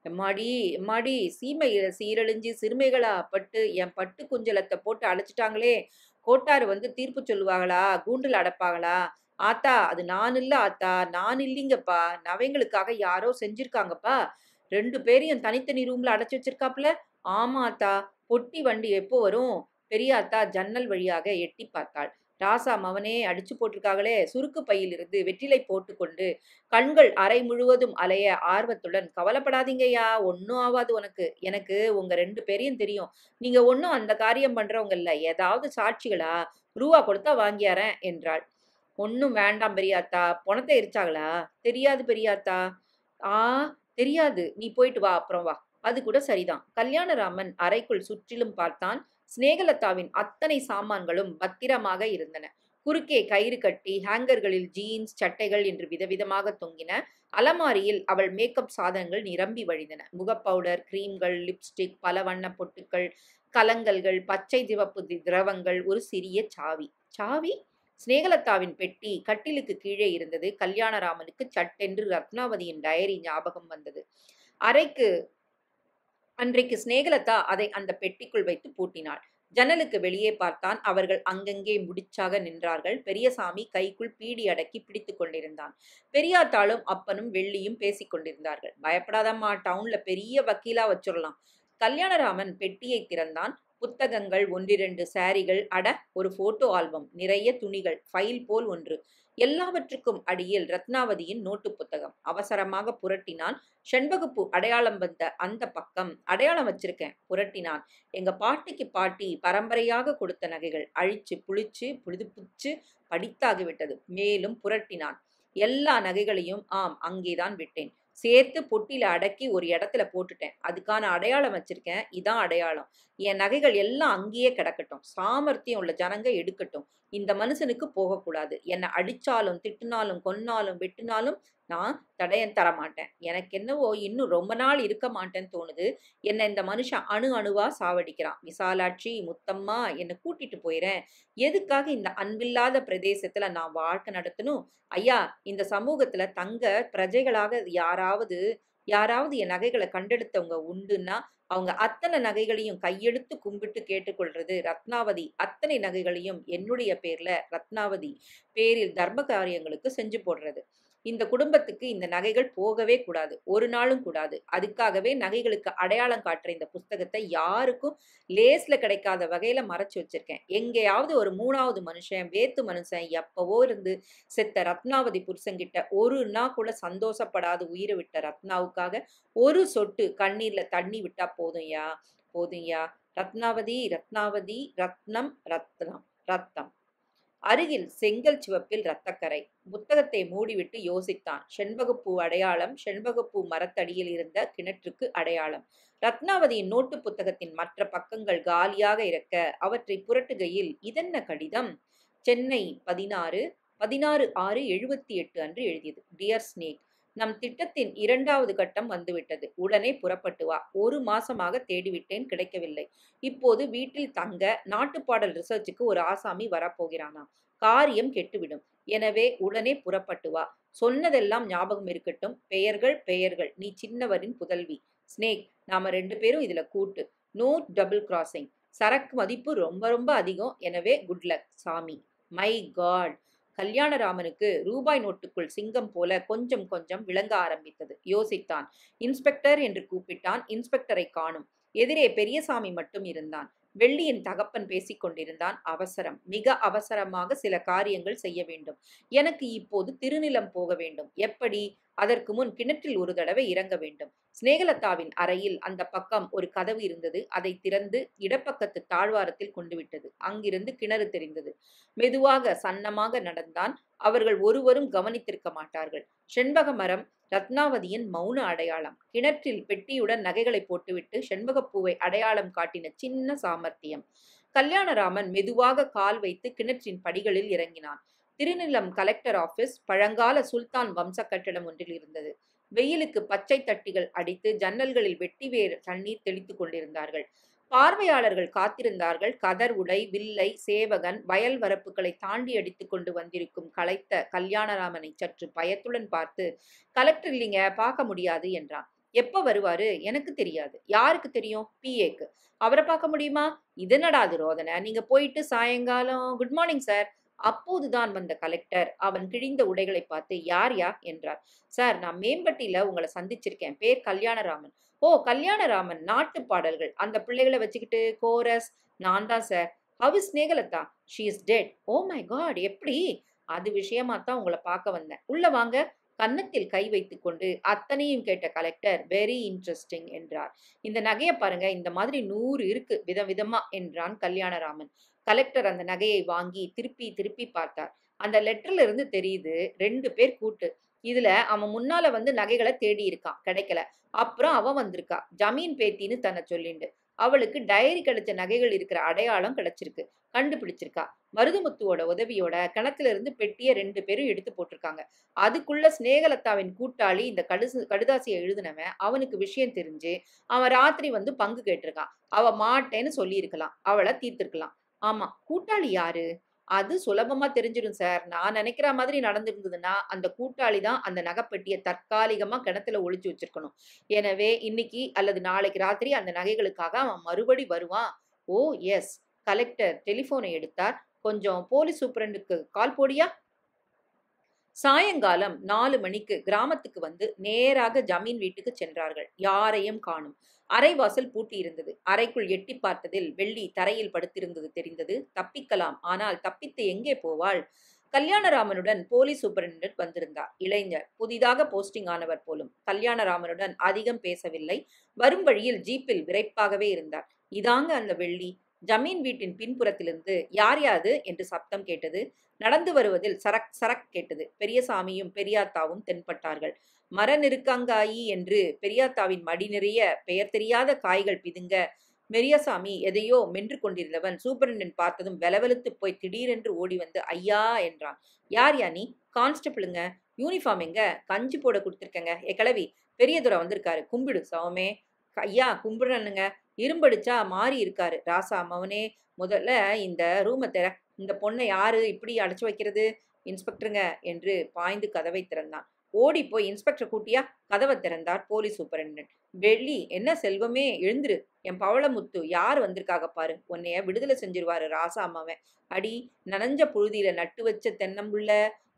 எம்மாடி எம்மாடி சீமை சீரழிஞ்சு சிறுமைகளா பட்டு என் பட்டு குஞ்சலத்தை போட்டு அழைச்சிட்டாங்களே கோட்டார் வந்து தீர்ப்பு சொல்லுவாங்களா? கூண்டில் அடைப்பாங்களா? ஆத்தா அது நான் இல்ல ஆத்தா. நான் இல்லைங்கப்பா. நவைங்களுக்காக யாரோ செஞ்சிருக்காங்கப்பா. ரெண்டு பேரையும் தனித்தனி ரூம்ல அடைச்சி வச்சிருக்காப்ல ஆமா ஆத்தா பொட்டி வண்டி எப்போ வரும்? பெரியாத்தா ஜன்னல் வழியாக எட்டி பார்த்தாள். ராசா மவனே அடிச்சு போட்டிருக்காங்களே சுருக்கு பையிலிருந்து வெற்றிலை போட்டுக்கொண்டு கண்கள் அறை முழுவதும் அலைய ஆர்வத்துடன் கவலைப்படாதீங்கய்யா ஒன்றும் ஆகாது உனக்கு. எனக்கு உங்க ரெண்டு பேரையும் தெரியும். நீங்க ஒன்றும் அந்த காரியம் பண்றவங்க இல்லை. ஏதாவது சாட்சிகளா? ரூபா கொடுத்தா வாங்கியாரேன் என்றாள். ஒன்றும் வேண்டாம் பெரியாத்தா பணத்தை எரிச்சாங்களா தெரியாது பெரியாத்தா ஆ தெரியாது. நீ போயிட்டு வா. அப்புறம் வா. அது கூட சரிதான். கல்யாணராமன் அறைக்குள் சுற்றிலும் பார்த்தான் சிநேகலதாவின் அத்தனை சாமான்களும் பத்திரமாக இருந்தன. குறுக்கே கயிறு கட்டி ஹேங்கர்களில் ஜீன்ஸ் சட்டைகள் என்று விதவிதமாக தொங்கின அலமாரியில் அவள் மேக்கப் சாதனங்கள் நிரம்பி வழிந்தன. முகப்பவுடர் கிரீம்கள் லிப்ஸ்டிக் பல வண்ண பொட்டுக்கள் கலங்கல்கள் பச்சை சிவப்பு தி- திரவங்கள் ஒரு சிறிய சாவி. சாவி? சிநேகலதாவின் பெட்டி கட்டிலுக்கு கீழே இருந்தது. கல்யாணராமனுக்கு சட்டென்று ரத்னாவதியின் டயரி ஞாபகம் வந்தது. அறைக்கு அன்றைக்கு சிநேகலதா அதை அந்த பெட்டிக்குள் வைத்து பூட்டினாள். ஜன்னலுக்கு வெளியே பார்த்தான் அவர்கள் அங்கங்கே முடிச்சாக நின்றார்கள். பெரியசாமி கைக்குள் பீடி அடக்கி பிடித்துக் கொண்டிருந்தான். பெரியாத்தாளும் அப்பனும் வெள்ளியும் பேசிக் கொண்டிருந்தார்கள். பயப்படாதம்மா டவுன்ல பெரிய வக்கீலா வச்சிடலாம் கல்யாணராமன் பெட்டியை திறந்தான். புத்தகங்கள் ஒன்றிரண்டு சாரிகள் அட ஒரு போட்டோ ஆல்பம் நிறைய துணிகள் ஃபைல் போல் ஒன்று. எல்லாவற்றுக்கும் அடியில் ரத்னாவதியின் நோட்டு புத்தகம். அவசரமாக புரட்டினான். செண்பகப்பூ அடையாளம் வந்த அந்த பக்கம். அடையாளம் வச்சிருக்கேன். புரட்டினான். எங்க பாட்டிக்கு பாட்டி பரம்பரையாக கொடுத்த நகைகள் அழிச்சு புளிச்சு புழுதுப்புச்சு படித்தாகிவிட்டது. மேலும் புரட்டினான். எல்லா நகைகளையும் ஆம் அங்கேதான் விட்டேன். சேர்த்து பொட்டில அடக்கி ஒரு இடத்துல போட்டுட்டேன். அதுக்கான அடையாளம் வச்சிருக்கேன். இதான் அடையாளம். என் நகைகள் எல்லாம் அங்கேயே கிடக்கட்டும். சாமர்த்தியம் உள்ள ஜனங்க எடுக்கட்டும். இந்த மனுஷனுக்கு போகக்கூடாது. என்னை அடிச்சாலும் திட்டுனாலும் கொன்னாலும் வெட்டினாலும் நான் தடயம் தர மாட்டேன் எனக்கு என்னவோ இன்னும் ரொம்ப நாள் இருக்க மாட்டேன்னு தோணுது. என்னை இந்த மனுஷன் அணு அணுவா சாவடிக்கிறான். விசாலாட்சி முத்தம்மா என்னை கூட்டிட்டு போயிறேன். எதுக்காக இந்த அன்பில்லாத பிரதேசத்துல நான் வாழ்க்கை நடத்தணும்? ஐயா இந்த சமூகத்துல தங்க பிரஜைகளாக யாராவது யாராவது என் நகைகளை கண்டெடுத்தவங்க உண்டுன்னா அவங்க அத்தனை நகைகளையும் கையெடுத்து கும்பிட்டு கேட்டுக்கொள்றது ரத்னாவதி. அத்தனை நகைகளையும் என்னுடைய பேர்ல ரத்னாவதி பேரில் தர்ம காரியங்களுக்கு செஞ்சு போடுறது. இந்த குடும்பத்துக்கு இந்த நகைகள் போகவே கூடாது. ஒரு நாளும் கூடாது. அதுக்காகவே நகைகளுக்கு அடையாளம் காட்டுற இந்த புஸ்தகத்தை யாருக்கும் லேஸ்ல கிடைக்காத வகையில மறைச்சு வச்சிருக்கேன். எங்கேயாவது ஒரு மூணாவது மனுஷன் வேத்து மனுஷன் எப்பவோ இருந்து செத்த ரத்னாவதி புருஷங்கிட்ட ஒரு நாள் கூட சந்தோஷப்படாது உயிரை விட்ட ரத்னாவுக்காக ஒரு சொட்டு கண்ணீர்ல தண்ணி விட்டா போதும்யா போதும்யா ரத்னாவதி ரத்னாவதி ரத்னம் ரத்னம் ரத்தம். அருகில் செங்கல் சிவப்பில் இரத்தக்கரை. புத்தகத்தை மூடிவிட்டு யோசித்தான். செண்பகப்பூ அடையாளம் செண்பகப்பூ மரத்தடியில் இருந்த கிணற்றுக்கு அடையாளம். ரத்னாவதியின் நோட்டு புத்தகத்தின் மற்ற பக்கங்கள் காலியாக இருக்க அவற்றை புரட்டுகையில் இதென்ன கடிதம்? சென்னை பதினாறு பதினாறு ஆறு எழுபத்தி எட்டு அன்று எழுதியது. டியர் ஸ்னேக் நம் திட்டத்தின் இரண்டாவது கட்டம் வந்துவிட்டது. உடனே புறப்பட்டு வா. ஒரு மாசமாக தேடிவிட்டேன் கிடைக்கவில்லை. இப்போது வீட்டில் தங்க நாட்டுப்பாடல் ரிசர்ச்சுக்கு ஒரு ஆசாமி வரப்போகிறானாம். காரியம் கெட்டுவிடும். எனவே உடனே புறப்பட்டு வா. சொன்னதெல்லாம் ஞாபகம் இருக்கட்டும். பெயர்கள் பெயர்கள். நீ சின்னவரின் புதல்வி. ஸ்னேக் நாம ரெண்டு பேரும் இதுல கூட்டு. No double crossing. சரக்கு மதிப்பு ரொம்ப ரொம்ப அதிகம். எனவே குட் லக் சாமி. My God. கல்யாணராமனுக்கு ரூபாய் நோட்டுக்குள் சிங்கம் போல கொஞ்சம் கொஞ்சம் விளங்க ஆரம்பித்தது. யோசித்தான். இன்ஸ்பெக்டர் என்று கூப்பிட்டான். இன்ஸ்பெக்டரை காணும். எதிரே பெரியசாமி மட்டும் இருந்தான். வெள்ளியின் தகப்பன் பேசிக் கொண்டிருந்தான். அவசரம். மிக அவசரமாக சில காரியங்கள் செய்ய வேண்டும். எனக்கு இப்போது திருநிலம் போக வேண்டும். எப்படி? அதற்கு முன் கிணற்றில் ஒரு தடவை இறங்க வேண்டும். சிநேகலதாவின் அறையில் அந்த பக்கம் ஒரு கதவு இருந்தது. அதை திறந்து இடப்பக்கத்து தாழ்வாரத்தில் கொண்டு விட்டது. அங்கிருந்து கிணறு தெரிந்தது. மெதுவாக சன்னமாக நடந்தான். அவர்கள் ஒருவரும் கவனித்திருக்க மாட்டார்கள். செண்பக மரம் ரத்னாவதியின் மௌன அடையாளம். கிணற்றில் பெட்டியுடன் நகைகளை போட்டுவிட்டு செண்பகப்பூவை அடையாளம் காட்டின சின்ன சாமர்த்தியம். கல்யாணராமன் மெதுவாக கால் வைத்து கிணற்றின் படிகளில் இறங்கினான். திருநிலம் கலெக்டர் ஆபீஸ் பழங்கால சுல்தான் வம்ச கட்டடம் ஒன்றில் இருந்தது. வெயிலுக்கு பச்சை தட்டிகள் அடித்து ஜன்னல்களில் வெட்டி வேர் தண்ணீர் தெளித்துக் கொண்டிருந்தார்கள். பார்வையாளர்கள் காத்திருந்தார்கள். கதர் உடை வில்லை சேவகன் வயல் வரப்புகளை தாண்டி அடித்து கொண்டு வந்திருக்கும் களைத்த கல்யாணராமனை சற்று பயத்துடன் பார்த்து கலெக்டர் இல்லைங்க பார்க்க முடியாது என்றான். எப்ப வருவாரு? எனக்கு தெரியாது. யாருக்கு தெரியும்? பிஏக்கு அவரை பார்க்க முடியுமா? இது நடாது ரோதனை? நீங்க போயிட்டு சாயங்காலம் குட் மார்னிங் சார். அப்போதுதான் வந்த கலெக்டர் அவன் கிழிந்த உடைகளை பார்த்து யார் யா என்றார். சார் நான் மேம்பட்டியில உங்களை சந்திச்சிருக்கேன். பேர் கல்யாணராமன். ஓ கல்யாணராமன் நாட்டு பாடல்கள். அந்த பிள்ளைகளை வச்சுக்கிட்டு கோரஸ் நான் தான் sir how is Snehalatha she is dead oh my God எப்படி? அது விஷயமா தான் உங்களை பார்க்க வந்தேன். உள்ள வாங்க. கன்னத்தில் கை வைத்து கொண்டு அத்தனையும் கேட்ட கலெக்டர் வெரி இன்ட்ரெஸ்டிங் என்றார். இந்த நகையை பாருங்க இந்த மாதிரி நூறு இருக்கு விதம் விதமா என்றான் கல்யாணராமன். கலெக்டர் அந்த நகையை வாங்கி திருப்பி திருப்பி பார்த்தார். அந்த லெட்டர்ல இருந்து தெரியுது ரெண்டு பேர் கூட்டு. இதுல அவன் முன்னால வந்து நகைகளை தேடி இருக்கான் கிடைக்கல. அப்புறம் அவன் வந்திருக்கா. ஜமீன் பேத்தின்னு தன்னை சொல்லிண்டு. அவளுக்கு டைரி கிடைச்ச நகைகள் இருக்கிற அடையாளம் கிடைச்சிருக்கு. கண்டுபிடிச்சிருக்கா. மருதுமுத்துவோட உதவியோட கிணத்துல இருந்து பெட்டிய ரெண்டு பேரும் எடுத்து போட்டிருக்காங்க. அதுக்குள்ள ஸ்னேகலதாவின் கூட்டாளி இந்த கடுசு கடுதாசியை எழுதினவன் அவனுக்கு விஷயம் தெரிஞ்சு அவன் ராத்திரி வந்து பங்கு கேட்டிருக்கான். அவ மாட்டேன்னு சொல்லியிருக்கலாம். அவளை தீர்த்திருக்கலாம். ஆமா. கூட்டாளி யாரு? அது சுலபமா தெரிஞ்சிடும் சார். நான் நினைக்கிற மாதிரி நடந்திருந்ததுன்னா அந்த கூட்டாளி தான் அந்த நகைப்பெட்டியை தற்காலிகமா கிணத்துல ஒழிச்சு வச்சிருக்கணும். எனவே இன்னைக்கு அல்லது நாளைக்கு ராத்திரி அந்த நகைகளுக்காக அவன் மறுபடி வருவான். ஓ எஸ். கலெக்டர் டெலிபோனை எடுத்தார். கொஞ்சம் போலீஸ் சூப்பரண்டுக்கு கால் போடியா? சாயங்காலம் நாலு மணிக்கு கிராமத்துக்கு வந்து நேராக ஜமீன் வீட்டுக்கு சென்றார்கள். யாரையும் காணும். அரைவாசல் பூட்டி இருந்தது அறைக்குள் எட்டி பார்த்ததில் வெள்ளி தரையில் படுத்திருந்தது தெரிந்தது. தப்பிக்கலாம் ஆனால் தப்பித்து எங்கே போவாள்? கல்யாணராமனுடன் போலீஸ் சூப்பரண்டன்ட் வந்திருந்தார். இளைஞர் புதிதாக போஸ்டிங் ஆனவர் போலும் கல்யாணராமனுடன் அதிகம் பேசவில்லை. வரும் வழியில் ஜீப்பில் விரைப்பாகவே இருந்தார். இதாங்க அந்த வெள்ளி. ஜமீன் வீட்டின் பின்புறத்திலிருந்து யார் யாது? என்று சப்தம் கேட்டது. நடந்து வருவதில் சரக் சரக் கேட்டது. பெரியசாமியும் பெரியாத்தாவும் தென்பட்டார்கள். மர நெருக்கங்காயி என்று பெரியாத்தாவின் மடி நிறைய பெயர் தெரியாத காய்கள் பிதுங்க மெரியசாமி எதையோ மென்று கொண்டிருந்தவன். சூப்பரண்டன் பார்த்ததும் வெலவெலுத்து போய் திடீரென்று ஓடி வந்து ஐயா என்றான். யார் யா நீ? கான்ஸ்டபிளுங்க. யூனிஃபார்ம் எங்க? கஞ்சி போட கொடுத்துருக்கேங்க. ஏ கிளவி பெரியதுரை வந்திருக்காரு. கும்பிடு சவமே. ஐயா கும்பிடுறனுங்க இரும்படிச்சா மாறி இருக்காரு. ராசா மவனே முதல்ல இந்த ரூமை தர இந்த பொண்ணை யாரு இப்படி அடைச்சி வைக்கிறது? இன்ஸ்பெக்டருங்க என்று பாய்ந்து கதவை திறந்தான். ஓடி போய் இன்ஸ்பெக்டர் கூட்டியா கதவை திறந்தார் போலீஸ் சூப்பரண்டன்ட் வெள்ளி என்ன செல்வமே? எழுந்துரு. என் பவளமுத்து யார் வந்திருக்காக பாரு? உன்னைய விடுதலை செஞ்சிருவாரு ராசா அம்மாவன். அடி நனைஞ்ச புழுதியில நட்டு வச்ச தென்னம்புள்ள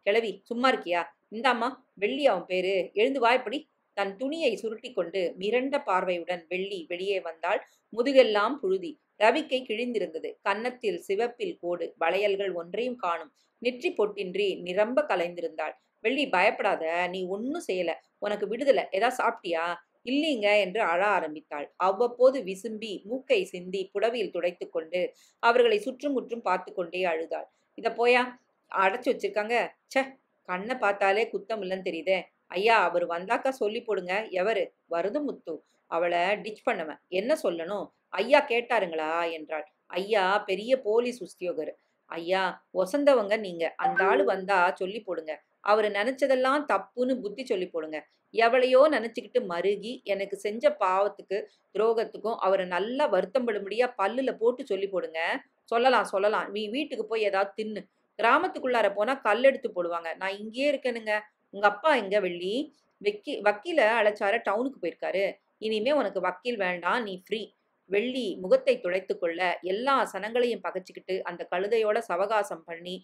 கிளவி சும்மா இருக்கியா? இந்தாம்மா வெள்ளி அவன் பேரு. எழுந்து வாய்ப்படி தன் துணியை சுருட்டி கொண்டு மிரண்ட பார்வையுடன் வெள்ளி வெளியே வந்தாள். முதுகெல்லாம் புழுதி. ரவிக்கை கிழிந்திருந்தது. கன்னத்தில் சிவப்பில் கோடு. வளையல்கள் ஒன்றையும் காணும். நெற்றி பொட்டின்றி நிரம்ப கலைந்திருந்தாள். வெள்ளி பயப்படாத நீ ஒன்னும் செய்யல உனக்கு விடுதலை. ஏதா சாப்பிட்டியா? இல்லீங்க என்று அழ ஆரம்பித்தாள். அவ்வப்போது விசும்பி மூக்கை சிந்தி புடவையில் துடைத்து கொண்டு அவர்களை சுற்றுமுற்றும் பார்த்து கொண்டே அழுதாள். இத போயா? அடைச்சு வச்சிருக்காங்க. ச கண்ணை பார்த்தாலே குத்தம் இல்லைன்னு தெரியுதே. ஐயா அவர் வந்தாக்கா சொல்லி போடுங்க. எவரு? வருது முத்து. அவளை டிச் பண்ணவன். என்ன சொல்லணும்? ஐயா கேட்டாருங்களா? என்றாள். ஐயா பெரிய போலீஸ் உத்தியோகர். ஐயா ஒசந்தவங்க நீங்க. அந்த ஆளு வந்தா சொல்லி போடுங்க. அவர் நினைச்சதெல்லாம் தப்புன்னு புத்தி சொல்லி போடுங்க. எவளையோ நினைச்சுக்கிட்டு மருகி எனக்கு செஞ்ச பாவத்துக்கு துரோகத்துக்கும் அவரை நல்லா வருத்தம் வருத்தப்படும்படியா பல்லுல போட்டு சொல்லி போடுங்க. சொல்லலாம் சொல்லலாம். நீ வீட்டுக்கு போய் ஏதாவது தின்னு. கிராமத்துக்குள்ளார போனா கல் எடுத்து போடுவாங்க. நான் இங்கேயே இருக்கேனுங்க. உங்க அப்பா எங்க வெள்ளி? வெக்கி வக்கீல அழைச்சார டவுனுக்கு போயிருக்காரு. இனிமே உனக்கு வக்கீல் வேண்டாம் நீ ஃப்ரீ. வெள்ளி முகத்தை துடைத்து கொள்ள எல்லா சனங்களையும் பகைச்சிக்கிட்டு அந்த கழுதையோட சவகாசம் பண்ணி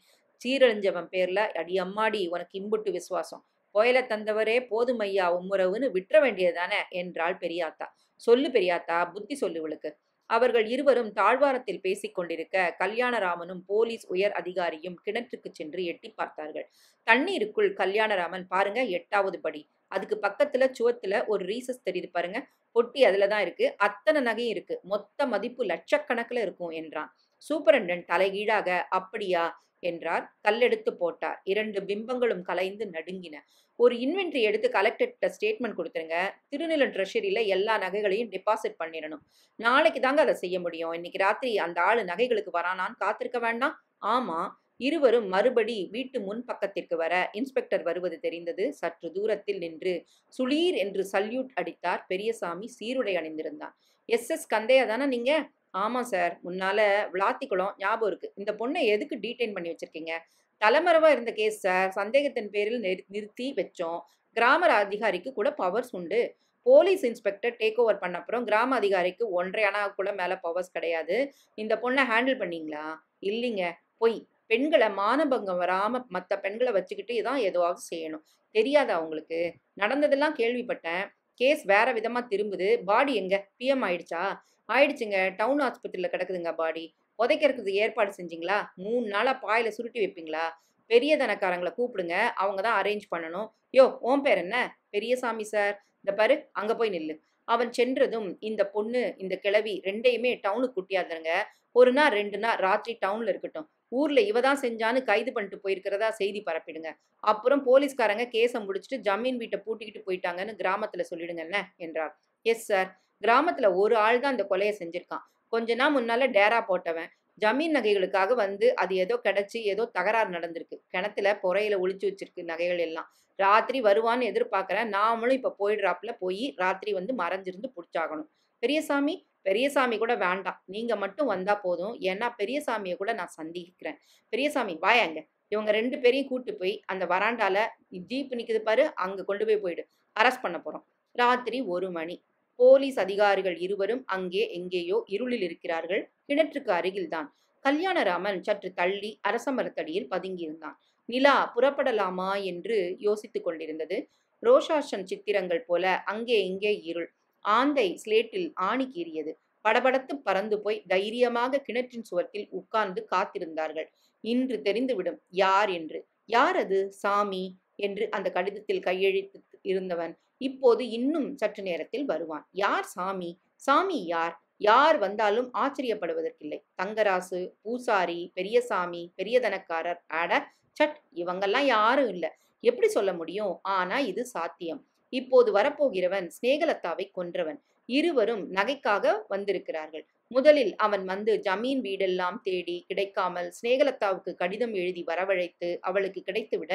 சீரழிஞ்சவன் பேர்ல அடி அம்மாடி உனக்கு இம்புட்டு விசுவாசம். கோயிலை தந்தவரே போதும் ஐயா உம்முறவுன்னு விட்டுற வேண்டியதுதானே என்றாள் பெரியாத்தா. சொல்லு பெரியாத்தா புத்தி சொல்லு இவளுக்கு. அவர்கள் இருவரும் தாழ்வாரத்தில் பேசிக் கொண்டிருக்க கல்யாணராமனும் போலீஸ் உயர் அதிகாரியும் கிணற்றுக்கு சென்று எட்டி பார்த்தார்கள். தண்ணீருக்குள் கல்யாணராமன் பாருங்க எட்டாவது படி. அதுக்கு பக்கத்துல சுவத்துல ஒரு ரீசஸ் தெரியுது பாருங்க. பொட்டி அதுல தான் இருக்கு. அத்தனை நகையும் இருக்கு. மொத்த மதிப்பு லட்சக்கணக்கில் இருக்கும் என்றான். சூப்பரண்டன் தலைகீழாக அப்படியா? என்றார். கல்லெடுத்து போட்டார். இரண்டு பிம்பங்களும் கலைந்து நடுங்கின. ஒரு இன்வென்ட்ரி எடுத்து கலெக்டர்கிட்ட ஸ்டேட்மெண்ட் கொடுத்துருங்க. திருநிலன் ட்ரெஷரியில் எல்லா நகைகளையும் டெபாசிட் பண்ணிடணும். நாளைக்கு தாங்க அதை செய்ய முடியும். இன்னைக்கு ராத்திரி அந்த ஆளு நகைகளுக்கு வரானான்னு காத்திருக்க வேண்டாம்? ஆமாம் இருவரும் மறுபடி வீட்டு முன் பக்கத்திற்கு வர இன்ஸ்பெக்டர் வருவது தெரிந்தது. சற்று தூரத்தில் நின்று சுளீர் என்று சல்யூட் அடித்தார். பெரியசாமி சீருடை அணிந்திருந்தான் எஸ் எஸ் கந்தையா தானே நீங்க? ஆமாம் சார். முன்னால விளாத்திக்குளம் ஞாபகம் இருக்கு. இந்த பொண்ணை எதுக்கு டீடைன் பண்ணி வச்சிருக்கீங்க? தலைமறைவாக இருந்த கேஸ் சார் சந்தேகத்தின் பேரில் நிறு- நிறுத்தி வச்சோம். கிராம அதிகாரிக்கு கூட பவர்ஸ் உண்டு. போலீஸ் இன்ஸ்பெக்டர் டேக் ஓவர் பண்ண அப்புறம் கிராம அதிகாரிக்கு ஒன்றரை அணா கூட மேலே பவர்ஸ் கிடையாது. இந்த பொண்ணை ஹேண்டில் பண்ணீங்களா? இல்லைங்க. பொய். பெண்களை மானபங்கம் வராம மற்ற பெண்களை வச்சுக்கிட்டு தான் எதுவாவது செய்யணும். தெரியாதா அவங்களுக்கு நடந்ததெல்லாம் கேள்விப்பட்டேன். கேஸ் வேற விதமாக திரும்புது. பாடி எங்க? பிஎம் ஆயிடுச்சா? ஆயிடுச்சுங்க. டவுன் ஆஸ்பத்திரியில் கிடக்குதுங்க பாடி. புதைக்கிறதுக்கு ஏற்பாடு செஞ்சீங்களா? மூணு நாளாக பாயில் சுருட்டி வைப்பீங்களா? பெரிய தனக்காரங்களை கூப்பிடுங்க. அவங்க தான் அரேஞ்ச் பண்ணணும். யோ ஓம் பேர் என்ன? பெரியசாமி சார். இந்த பாரு அங்கே போய் நில்லு. அவன் சென்றதும் இந்த பொண்ணு இந்த கிழவி ரெண்டையுமே டவுனுக்கு கூட்டியாந்துருங்க ஒரு நாள் ரெண்டு நாள் ராத்திரி டவுனில் இருக்கட்டும். ஊரில் இவ தான் செஞ்சான்னு கைது பண்ணிட்டு போயிருக்கிறதா செய்தி பரப்பிடுங்க. அப்புறம் போலீஸ்காரங்க கேஸை முடிச்சுட்டு ஜமீன் வீட்டை பூட்டிக்கிட்டு போயிட்டாங்கன்னு கிராமத்தில் சொல்லிடுங்க என்ன? என்றார் எஸ் சார். கிராமத்துல ஒரு ஆள் தான் இந்த கொலையை செஞ்சிருக்கான். கொஞ்ச நாள் முன்னால டேரா போட்டவன். ஜமீன் நகைகளுக்காக வந்து அது ஏதோ கிடைச்சி ஏதோ தகராறு நடந்திருக்கு. கிணத்துல புறையில ஒழிச்சு வச்சிருக்கு நகைகள் எல்லாம். ராத்திரி வருவான்னு எதிர்பார்க்கறேன். நாமளும் இப்ப போயிடுறாப்புல போய் ராத்திரி வந்து மறைஞ்சிருந்து பிடிச்சாகணும். பெரியசாமி? பெரியசாமி கூட வேண்டாம். நீங்க மட்டும் வந்தா போதும். ஏன்னா பெரியசாமியை கூட நான் சந்திக்கிறேன். பெரியசாமி வாயாங்க இவங்க ரெண்டு பேரையும் கூட்டு போய் அந்த வராண்டால ஜீப் நிக்குது பாரு அங்க கொண்டு போய் போயிடு. அரெஸ்ட் பண்ண போறோம். ராத்திரி ஒரு மணி. போலீஸ் அதிகாரிகள் இருவரும் அங்கே எங்கேயோ இருளில் இருக்கிறார்கள். கிணற்றுக்கு அருகில்தான். கல்யாணராமன் சற்று தள்ளி அரச மரத்தடியில் பதுங்கியிருந்தான். நிலா புறப்படலாமா என்று யோசித்துக் கொண்டிருந்தது. ரோஷாஷன் சித்திரங்கள் போல அங்கே இங்கே இருள். ஆந்தை ஸ்லேட்டில் ஆணி கீறியது. படபடத்து பறந்து போய் தைரியமாக கிணற்றின் சுவத்தில் உட்கார்ந்து காத்திருந்தார்கள். இன்று தெரிந்துவிடும் யார் என்று. யார் அது? சாமி என்று அந்த கடிதத்தில் கையெழுத்து இருந்தவன். இப்போது இன்னும் சற்று நேரத்தில் வருவான். யார் சாமி? சாமி யார்? யார் வந்தாலும் ஆச்சரியப்படுவதற்கில்லை. தங்கராசு பூசாரி பெரியசாமி பெரியதனக்காரர் அட சட் இவங்கெல்லாம் யாரும் இல்ல. எப்படி சொல்ல முடியும்? ஆனா இது சாத்தியம். இப்போது வரப்போகிறவன் சிநேகலத்தாவை கொன்றவன். இருவரும் நகைக்காக வந்திருக்கிறார்கள். முதலில் அவன் வந்து ஜமீன் வீடெல்லாம் தேடி கிடைக்காமல் ஸ்நேகலதாவுக்கு கடிதம் எழுதி வரவழைத்து அவளுக்கு கிடைத்துவிட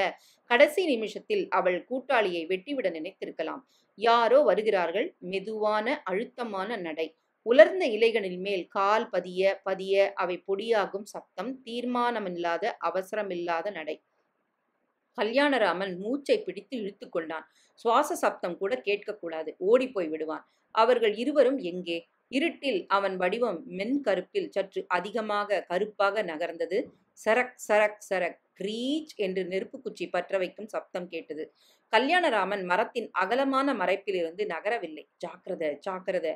கடைசி நிமிஷத்தில் அவள் கூட்டாளியை வெட்டிவிட நினைத்திருக்கலாம். யாரோ வருகிறார்கள். மெதுவான அழுத்தமான நடை. உலர்ந்த இலைகளின் மேல் கால் பதிய பதிய அவை பொடியாகும் சப்தம் தீர்மானமில்லாத அவசரமில்லாத நடை. கல்யாணராமன் மூச்சை பிடித்து இழுத்து கொண்டான். சுவாச சப்தம் கூட கேட்கக்கூடாது. ஓடிப்போய் விடுவான். அவர்கள் இருவரும் எங்கே? இருட்டில் அவன் வடிவம் மென் கருப்பில் சற்று அதிகமாக கருப்பாக நகர்ந்தது. சரக் சரக் சரக் கிரீச் என்று நெருப்பு குச்சி பற்ற வைக்கும் சப்தம் கேட்டது. கல்யாணராமன் மரத்தின் அகலமான மறைப்பிலிருந்து நகரவில்லை. ஜாக்கிரத ஜாக்கிரத.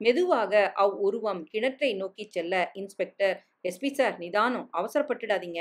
மெதுவாக அவ் உருவம் கிணற்றை நோக்கி செல்ல இன்ஸ்பெக்டர் எஸ்பி சார் நிதானம் அவசரப்பட்டுடாதீங்க.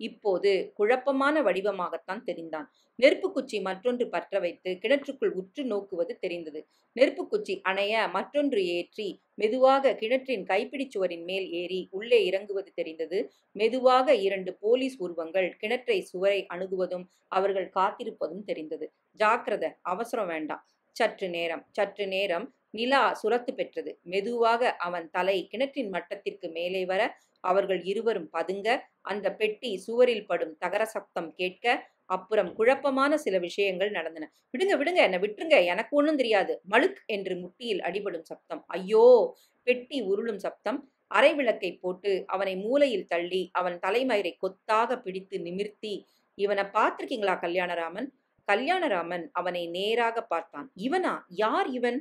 இப்போது குழப்பமான வடிவமாகத்தான் தெரிந்தான். நெருப்புக்குச்சி மற்றொன்று பற்ற வைத்து கிணற்றுக்குள் உற்று நோக்குவது தெரிந்தது. நெருப்புக்குச்சி அணைய மற்றொன்று ஏற்றி மெதுவாக கிணற்றின் கைப்பிடி சுவரின் மேல் ஏறி உள்ளே இறங்குவது தெரிந்தது. மெதுவாக இரண்டு போலீஸ் உருவங்கள் கிணற்றை சுவரை அணுகுவதும் அவர்கள் காத்திருப்பதும் தெரிந்தது. ஜாக்கிரத அவசரம் வேண்டாம். சற்று நேரம் சற்று நேரம் நிலா சுரத்து பெற்றது. மெதுவாக அவன் தலை கிணற்றின் மட்டத்திற்கு மேலே வர அவர்கள் இருவரும் பதுங்க அந்த பெட்டி சுவரில் படும் தகர சப்தம் கேட்க அப்புறம் குழப்பமான சில விஷயங்கள் நடந்தன. விடுங்க விடுங்க என்னை விட்டுருங்க எனக்கு ஒன்றும் தெரியாது. மழுக் என்று முட்டியில் அடிபடும் சப்தம். ஐயோ! பெட்டி உருளும் சப்தம். அரை விளக்கை போட்டு அவனை மூலையில் தள்ளி அவன் தலைமயிரை கொத்தாக பிடித்து நிமிர்த்தி இவனை பார்த்திருக்கீங்களா கல்யாணராமன்? கல்யாணராமன் அவனை நேராக பார்த்தான். இவனா? யார் இவன்?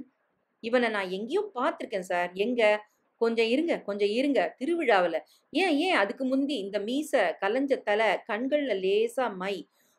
இவனை நான் எங்கேயோ பார்த்திருக்கேன் சார். எங்க? கொஞ்சம் இருங்க கொஞ்சம் இருங்க திருவிழாவில். ஏன் ஏன் அதுக்கு முந்தி இந்த மீச கலைஞ்ச தலை கண்களில் லேசா மை?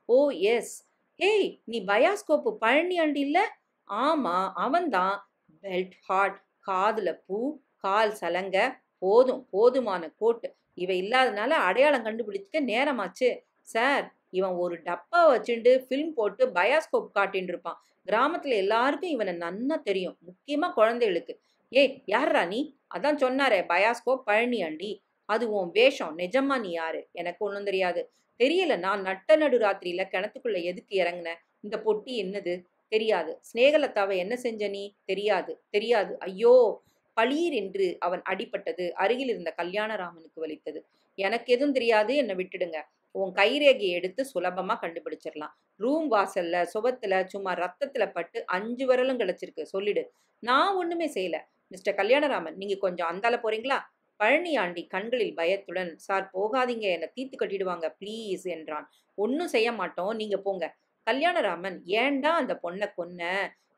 O S. ஏய் நீ பயாஸ்கோப்பு பழனி ஆண்டு இல்லை? ஆமாம் அவன்தான் பெல்ட் ஹார்ட் காதில் பூ கால் சலங்க போதும் போதுமான கோட்டு. இவை இல்லாதனால அடையாளம் கண்டுபிடிச்சிக்க நேரமாச்சு. சார் இவன் ஒரு டப்பா வச்சுண்டு ஃபிலிம் போட்டு பயாஸ்கோப் காட்டின்னு இருப்பான் கிராமத்தில் எல்லாருக்கும் இவனை நன்னா தெரியும். முக்கியமாக குழந்தைகளுக்கு. ஏய் யார்ரா நீ? அதான் சொன்னாரே பயாஸ்கோ பழனி அண்டி அது உன் வேஷம். நிஜமா நீ யாரு? எனக்கு ஒன்றும் தெரியாது. தெரியல நான் நட்ட நடு ராத்திரியில கிணத்துக்குள்ள எதுக்கு இறங்குனேன் இந்த பொட்டி என்னது? தெரியாது. ஸ்நேகலதாவை என்ன செஞ்ச நீ? தெரியாது. தெரியாது. ஐயோ! பளீர் என்று அவன் அடிபட்டது. அருகில் இருந்த கல்யாணராமனுக்கு வலித்தது. எனக்கு எதுவும் தெரியாது. என்னை விட்டுடுங்க. உன் கைரேகையை எடுத்து சுலபமா கண்டுபிடிச்சிடலாம். ரூம் வாசல்ல சுபத்துல சும்மா ரத்தத்துல பட்டு அஞ்சு விரலும் கிடைச்சிருக்கு. சொல்லிடு. நான் ஒண்ணுமே செய்யல. மிஸ்டர் கல்யாணராமன் நீங்க கொஞ்சம் அந்தால போறீங்களா? பழனி ஆண்டி கண்களில் பயத்துடன் சார் போகாதீங்க என்னை தீத்து கட்டிடுவாங்க ப்ளீஸ் என்றான். ஒன்றும் செய்ய மாட்டோம் நீங்க போங்க. கல்யாணராமன் ஏண்டா அந்த பொண்ணை கொன்ன?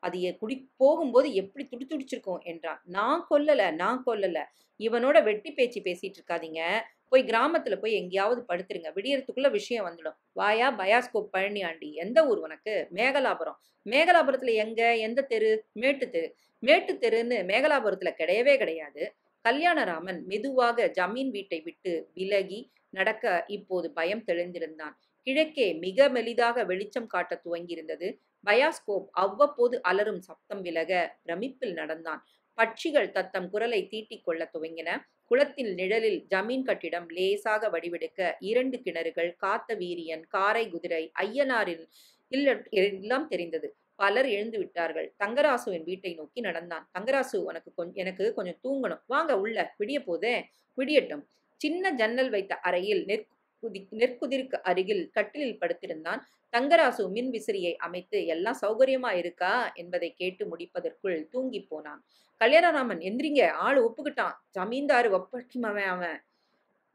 அது குடி போகும்போது எப்படி துடி துடிச்சிருக்கோம் என்றான். நான் கொல்லலை நான் கொல்லலை. இவனோட வெட்டி பேச்சு பேசிட்டு இருக்காதீங்க. போய் கிராமத்தில் போய் எங்கேயாவது படுத்துருங்க. விடியறதுக்குள்ள விஷயம் வந்துடும். வாயா பயாஸ்கோப் பழனி ஆண்டி எந்த ஊர் உனக்கு? மேகலாபுரம். மேகலாபுரத்தில் எங்க? எந்த தெரு? மேட்டு தெரு. மேட்டு தெருன்னு மேகலாபுரத்துல கிடையவே கிடையாது. கல்யாணராமன் மெதுவாக ஜமீன் வீட்டை விட்டு விலகி நடக்க இப்போது பயம் தெளிந்திருந்தான். கிழக்கே மிக மெலிதாக வெளிச்சம் காட்டத் துவங்கியிருந்தது. பயாஸ்கோப் அவ்வப்போது அலறும் சப்தம் விலக பிரமிப்பில் நடந்தான். பட்சிகள் தத்தம் குரலை தீட்டிக் கொள்ள துவங்கின. குளத்தின் நிழலில் ஜமீன் கட்டிடம் லேசாக வடிவெடுக்க இரண்டு கிணறுகள் காத்த வீரியன் காரை குதிரை ஐயனாரின் இல்ல எல்லாம் தெரிந்தது. பலர் எழுந்து விட்டார்கள். தங்கராசுவின் வீட்டை நோக்கி நடந்தான். தங்கராசு உனக்கு கொஞ்சம் எனக்கு கொஞ்சம் தூங்கணும். வாங்க உள்ள. விடிய போதே. விடியட்டும். சின்ன ஜன்னல் வைத்த அறையில் நெற்குதி நெற்குதிருக்கு அருகில் கட்டிலில் படுத்திருந்தான். தங்கராசு மின் விசிறியை அமைத்து எல்லாம் சௌகரியமா இருக்கா? என்பதை கேட்டு முடிப்பதற்குள் தூங்கி போனான். கல்யாணராமன் எந்திரிங்க. ஆள் ஒப்புக்கிட்டான். ஜமீன்தாரு ஒப்பட்டிமவன் அவன்.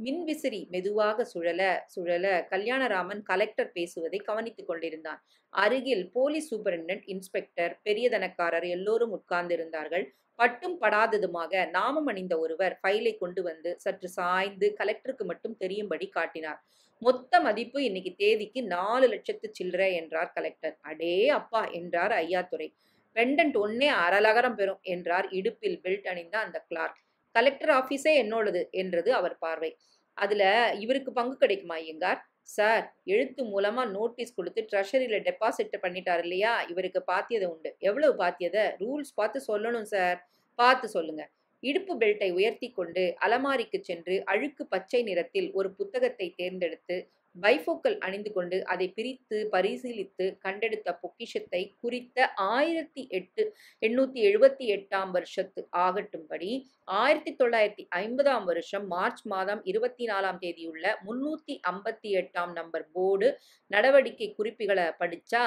மின்விசிறி மெதுவாக சுழல சுழல கல்யாணராமன் கலெக்டர் பேசுவதை கவனித்துக் கொண்டிருந்தான். அருகில் போலீஸ் சூப்பரிண்டென்ட் இன்ஸ்பெக்டர் பெரியதனக்காரர் எல்லோரும் உட்கார்ந்திருந்தார்கள். பட்டும் படாததுமாக நாமம் அணிந்த ஒருவர் ஃபைலை கொண்டு வந்து சற்று சாய்ந்து கலெக்டருக்கு மட்டும் தெரியும்படி காட்டினார். மொத்த மதிப்பு இன்னைக்கு தேதிக்கு நாலு லட்சத்து சில்லற என்றார் கலெக்டர் அடே அப்பா என்றார் ஐயாத்துறை. பெண்டன்ட் ஒன்னே அரலகரம் பெறும் என்றார் இடுப்பில் பெல்ட் அணிந்த அந்த கிளார்க் கலெக்டர் ஆபீஸே என்னோடது என்றது அவர் பார்வை. அதுல இவருக்கு பங்கு கிடைக்குமா ஐயங்கார்? சார் எழுத்து மூலமா நோட்டீஸ் கொடுத்து ட்ரெஷரியில டெபாசிட் பண்ணிட்டார் இல்லையா? இவருக்கு பாத்தியதை உண்டு. எவ்வளவு பாத்தியதை? ரூல்ஸ் பார்த்து சொல்லணும் சார். பார்த்து சொல்லுங்க. இடுப்பு பெல்ட்டை உயர்த்தி கொண்டு அலமாரிக்கு சென்று அழுக்கு பச்சை நிறத்தில் ஒரு புத்தகத்தை தேர்ந்தெடுத்து பைஃபோக்கல் அணிந்து கொண்டு அதை பிரித்து பரிசீலித்து கண்டெடுத்த பொக்கிஷத்தை குறித்த ஆயிரத்தி எட்டு எண்ணூற்றி எழுபத்தி எட்டாம் வருஷத்து ஆகட்டும்படி ஆயிரத்தி தொள்ளாயிரத்தி ஐம்பதாம் வருஷம் மார்ச் மாதம் இருபத்தி நாலாம் தேதியுள்ள முன்னூற்றி ஐம்பத்தி எட்டாம் நம்பர் போர்டு நடவடிக்கை குறிப்புகளை படித்தா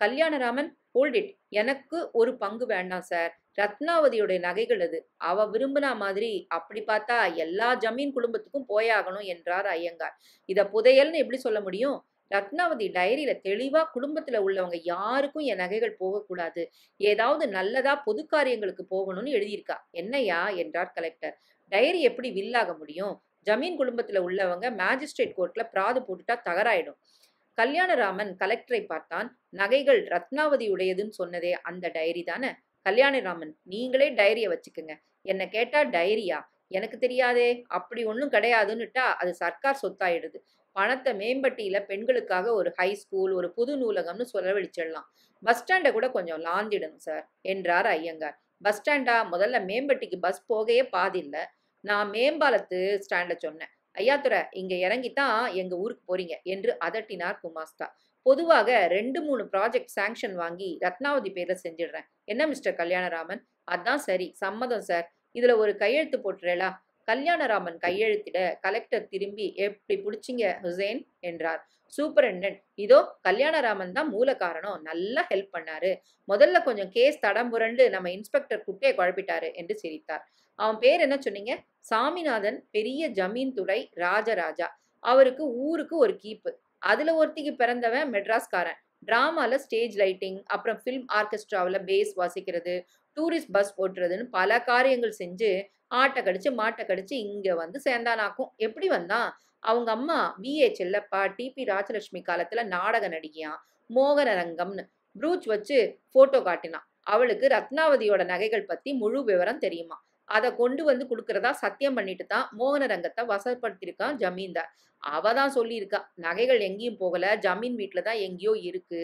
கல்யாணராமன் ஹோல்ட் இட் எனக்கு ஒரு பங்கு வேண்டாம் சார் ரத்னாவதியுடைய நகைகள் அது. அவ விரும்பினா மாதிரி அப்படி பார்த்தா எல்லா ஜமீன் குடும்பத்துக்கும் போயாகணும் என்றார் ஐயங்கார். இத புதையல்னு எப்படி சொல்ல முடியும்? ரத்னாவதி டைரியில தெளிவா குடும்பத்துல உள்ளவங்க யாருக்கும் என் நகைகள் போகக்கூடாது. ஏதாவது நல்லதா பொது காரியங்களுக்கு போகணும்னு எழுதியிருக்கா. என்னையா என்றார் கலெக்டர் டைரி எப்படி வில்லாக முடியும்? ஜமீன் குடும்பத்துல உள்ளவங்க மேஜிஸ்ட்ரேட் கோர்ட்ல பிராது போட்டுட்டா தகராயிடும். கல்யாணராமன் கலெக்டரை பார்த்தான். நகைகள் ரத்னாவதியுடையதுன்னு சொன்னதே அந்த டைரி தானே? கல்யாணராமன் நீங்களே டைரியை வச்சுக்குங்க. என்ன கேட்டா டைரியா எனக்கு தெரியாதே. அப்படி ஒன்றும் கிடையாதுன்னுட்டா அது சர்க்கார் சொத்தாயிடுது. பணத்தை மேம்பட்டியில பெண்களுக்காக ஒரு ஹை ஸ்கூல் ஒரு புது நூலகம்னு செலவழிச்சிடலாம். பஸ் ஸ்டாண்டை கூட கொஞ்சம் லாந்திடணும் சார் என்றார் ஐயங்கார். பஸ் ஸ்டாண்டா முதல்ல மேம்பட்டிக்கு பஸ் போகையே பாதி நான் மேம்பாலத்து ஸ்டாண்டை சொன்னேன். ஐயாத்துறை இங்க இறங்கித்தான் எங்க ஊருக்கு போறீங்க என்று அதட்டினார் குமாஸ்தா பொதுவாக ரெண்டு மூணு ப்ராஜெக்ட் சாங்ஷன் வாங்கி ரத்னாவதி பேர்ல செஞ்சிடுறேன். என்ன மிஸ்டர் கல்யாணராமன்? அதான் சரி சம்மதம் சார் இதுல ஒரு கையெழுத்து போட்டுறேளா? கல்யாணராமன் கையெழுத்திட கலெக்டர் திரும்பி எப்படி பிடிச்சிங்க ஹுசேன்? என்றார். சூப்பரண்டன்ட் இதோ கல்யாணராமன் தான் மூல காரணம். நல்லா ஹெல்ப் பண்ணாரு. முதல்ல கொஞ்சம் கேஸ் தடம் புரண்டு நம்ம இன்ஸ்பெக்டர் குட்டையை குழப்பிட்டாரு என்று சிரித்தார். அவன் பேர் என்ன சொன்னீங்க? சாமிநாதன் பெரிய ஜமீன் துறை ராஜராஜா. அவருக்கு ஊருக்கு ஒரு கீப்பு. அதுல ஒருத்திக்கு பிறந்தவன் மெட்ராஸ்காரன். டிராமால ஸ்டேஜ் லைட்டிங் அப்புறம் ஃபிலிம் ஆர்கெஸ்ட்ராவில் பேஸ் வாசிக்கிறது டூரிஸ்ட் பஸ் ஓட்டுறதுன்னு பல காரியங்கள் செஞ்சு ஆட்டை கடிச்சு மாட்டை கடிச்சு இங்கே வந்து சேர்ந்தானாக்கும். எப்படி வந்தான்? அவங்க அம்மா பிஏ செல்லப்பா டிபி ராஜலட்சுமி காலத்தில் நாடக நடிகையான் மோகன ரங்கம்னு. ப்ரூச் வச்சு ஃபோட்டோ காட்டினான். அவளுக்கு ரத்னாவதியோட நகைகள் பற்றி முழு விவரம் தெரியுமா அதை கொண்டு வந்து கொடுக்கறதா சத்தியம் பண்ணிட்டு தான் மோகன ரங்கத்தை வசப்படுத்தியிருக்கான் ஜமீன்தார். அவ தான் சொல்லியிருக்கா நகைகள் எங்கேயும் போகல ஜமீன் வீட்டில் தான் எங்கேயோ இருக்கு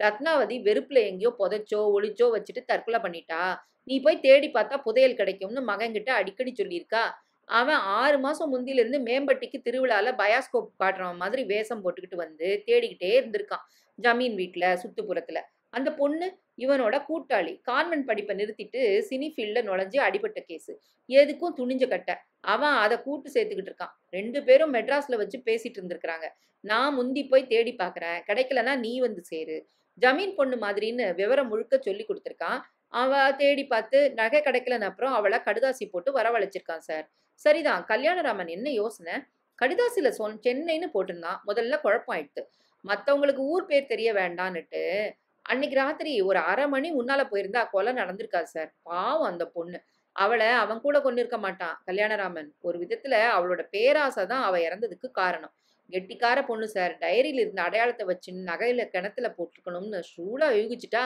ரத்னாவதி வெறுப்புல எங்கேயோ புதைச்சோ ஒளிச்சோ வச்சுட்டு தற்கொலை பண்ணிட்டா நீ போய் தேடி பார்த்தா புதையல் கிடைக்கும்னு மகன்கிட்ட அடிக்கடி சொல்லியிருக்கா. அவன் ஆறு மாசம் முந்திலிருந்து மேம்பட்டிக்கு திருவிழால பயாஸ்கோப் காட்டுறவன் மாதிரி வேஷம் போட்டுக்கிட்டு வந்து தேடிக்கிட்டே இருந்திருக்கான் ஜமீன் வீட்டில் சுத்துப்புறத்துல. அந்த பொண்ணு இவனோட கூட்டாளி. கான்வென்ட் படிப்பை நிறுத்திட்டு சினி ஃபீல்டில் நுழைஞ்சு அடிபட்ட கேஸ். எதுக்கும் துணிஞ்ச கட்ட. அவன் அதை கூட்டு சேர்த்துக்கிட்டு இருக்கான். ரெண்டு பேரும் மெட்ராஸில் வச்சு பேசிட்டு இருந்திருக்கிறாங்க. நான் முந்தி போய் தேடி பார்க்கறேன் கிடைக்கலன்னா நீ வந்து சேரு. ஜமீன் பொண்ணு மாதிரின்னு விவரம் முழுக்க சொல்லி கொடுத்துருக்கான். அவள் தேடி பார்த்து நகை கிடைக்கலன்னு அப்புறம் அவளை கடுதாசி போட்டு வரவழைச்சிருக்கான் சார். சரிதான். கல்யாணராமன் என்ன யோசனை? கடுதாசியில் சொன் சென்னைன்னு போட்டிருந்தான். முதல்ல குழப்பம் ஆயிடுத்து. மற்றவங்களுக்கு ஊர் பேர் தெரிய வேண்டான்னுட்டு அன்னைக்கு ராத்திரி ஒரு அரை மணி முன்னால போயிருந்தா கொலை நடந்திருக்காது சார். பாவம் அந்த பொண்ணு. அவளை அவன் கூட கொண்டு இருக்க மாட்டான் கல்யாணராமன். ஒரு விதத்துல அவளோட பேராசை தான் அவ இறந்ததுக்கு காரணம். கெட்டிக்கார பொண்ணு சார். டைரியில இருந்த அடையாளத்தை வச்சு நகையில கிணத்துல போட்டிருக்கணும்னு சூடா யூகிச்சுட்டா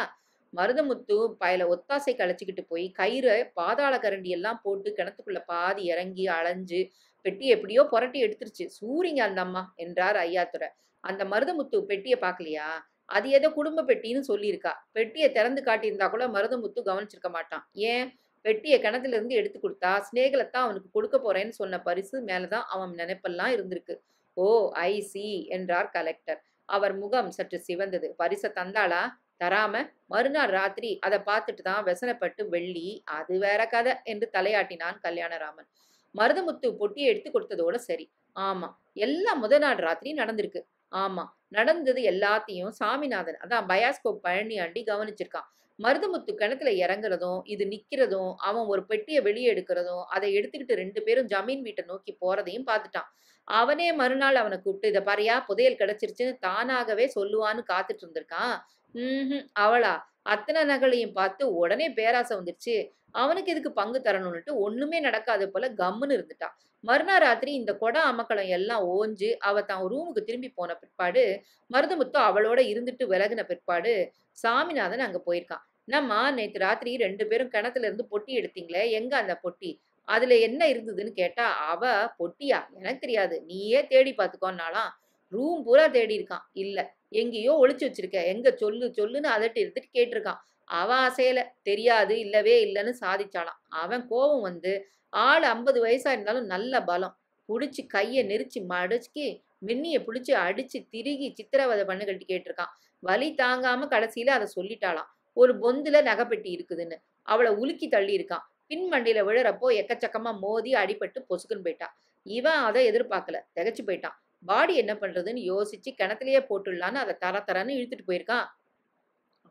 மருதமுத்து பயல ஒத்தாசை களைச்சிக்கிட்டு போய் கயிறை பாதாள கரண்டி எல்லாம் போட்டு கிணத்துக்குள்ள பாதி இறங்கி அலைஞ்சு பெட்டி எப்படியோ புரட்டி எடுத்துருச்சு. சூரிங்க அந்த அம்மா என்றார் ஐயாத்துறை அந்த மருதமுத்து பெட்டியை பார்க்கலையா? அது ஏதோ குடும்ப பெட்டின்னு சொல்லியிருக்கா. பெட்டியை திறந்து காட்டியிருந்தா கூட மருதமுத்து கவனிச்சிருக்க மாட்டான். ஏன்? பெட்டியை கிணத்துல இருந்து எடுத்து கொடுத்தா ஸ்னேகலத்தான் அவனுக்கு கொடுக்க போறேன்னு சொன்ன பரிசு மேலதான் அவன் நினைப்பெல்லாம் இருந்திருக்கு. ஓ ஐ சி என்றார் கலெக்டர். அவர் முகம் சற்று சிவந்தது. பரிசை தந்தாளா? தராம? மறுநாள் ராத்திரி அதை பார்த்துட்டு தான் வெசனப்பட்டு வெள்ளி. அது வேற கதை என்று தலையாட்டினான் கல்யாணராமன். மருதமுத்து பொட்டியை எடுத்து கொடுத்ததோட சரி. ஆமா எல்லாம் முத நாள் ராத்திரி நடந்திருக்கு. ஆமா நடந்தது எல்லாத்தையும் சாமிநாதன் அதான் பயாஸ்கோப் பழனியாண்டி கவனிச்சிருக்கான். மருதமுத்து கிணத்துல இறங்குறதும் இது நிக்கிறதும் அவன் ஒரு பெட்டியை வெளியே எடுக்கிறதும் அதை எடுத்துக்கிட்டு ரெண்டு பேரும் ஜமீன் வீட்டை நோக்கி போறதையும் பார்த்துட்டான். அவனே மறுநாள் அவனை கூப்பிட்டு இதை பாரியா புதையல் கிடைச்சிருச்சுன்னு தானாகவே சொல்லுவான்னு காத்துட்டு இருந்திருக்கான். ம் அவளா? அத்தனை நகலையும் பார்த்து உடனே பேராசை வந்துருச்சு. அவனுக்கு எதுக்கு பங்கு தரணும்னுட்டு ஒண்ணுமே நடக்காத போல கம்முன்னு இருந்துட்டான் மறுநாள் ராத்திரி இந்த கொடா அமக்களம் எல்லாம் ஓஞ்சு அவ தான் ரூமுக்கு திரும்பி போன பிற்பாடு மருதமுத்து அவளோட இருந்துட்டு விலகின பிற்பாடு சாமிநாதன் அங்க போயிருக்கான் என்னம்மா நேற்று ராத்திரி ரெண்டு பேரும் கிணத்துல இருந்து பொட்டி எடுத்தீங்களே எங்க அந்த பொட்டி? அதுல என்ன இருந்ததுன்னு கேட்டா அவ பொட்டியா? எனக்கு தெரியாது. நீயே தேடி பார்த்துக்கோன்னாலாம் ரூம் பூரா தேடி இருக்கான். இல்ல. எங்கேயோ ஒழிச்சு வச்சிருக்க. எங்க சொல்லு சொல்லுன்னு அதட்டி இருந்துட்டு கேட்டிருக்கான். அவன் அசையல தெரியாது இல்லவே இல்லைன்னு சாதிச்சாலாம் அவன் கோபம் வந்து ஆள் ஐம்பது வயசாக இருந்தாலும் நல்ல பலம். பிடிச்சி கையை நெரிச்சு மடச்சி மின்னியை பிடிச்சி அடிச்சு திருகி சித்திரவதை பண்ணுகட்டி கேட்டிருக்கான். வலி தாங்காம கடைசியில அதை சொல்லிட்டாளாம். ஒரு பொந்துல நகைப்பெட்டி இருக்குதுன்னு. அவளை உலுக்கி தள்ளி இருக்கான். பின் மண்டியில விழுறப்போ எக்கச்சக்கமா மோதி அடிபட்டு பொசுக்குன்னு போயிட்டான் இவன் அதை எதிர்பார்க்கல. திகச்சு போயிட்டான். பாடி என்ன பண்றதுன்னு யோசிச்சு கிணத்துலயே போட்டுடலான்னு அதை தர தரன்னு இழுத்துட்டு போயிருக்கான்.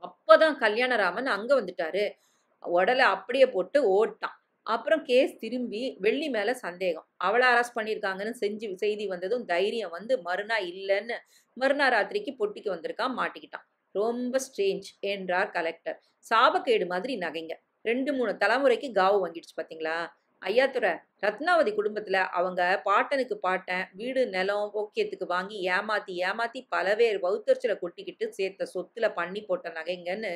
அப்பதான் கல்யாணராமன் அங்க வந்துட்டாரு. உடலை அப்படியே போட்டு ஓட்டான். அப்புறம் கேஸ் திரும்பி வெள்ளி மேலே சந்தேகம். அவளை அரெஸ்ட் பண்ணியிருக்காங்கன்னு செஞ்சு செய்தி வந்ததும் தைரியம் வந்து மறுநாள் இல்லைன்னு மறுநாள் ராத்திரிக்கு பொட்டிக்கு வந்திருக்கான் மாட்டிக்கிட்டான். ரொம்ப ஸ்ட்ரேஞ்ச் என்றார் கலெக்டர் சாபக்கேடு மாதிரி நகைங்க. ரெண்டு மூணு தலைமுறைக்கு காவு வாங்கிடுச்சு பார்த்தீங்களா ஐயாத்துறை ரத்னாவதி குடும்பத்தில் அவங்க பாட்டனுக்கு பாட்டன் வீடு நிலம் ஓக்கியத்துக்கு வாங்கி ஏமாத்தி ஏமாத்தி பலவேறு வவுத்தறிச்சலை கொட்டிக்கிட்டு சேர்த்த சொத்துல பண்ணி போட்ட நகைங்கன்னு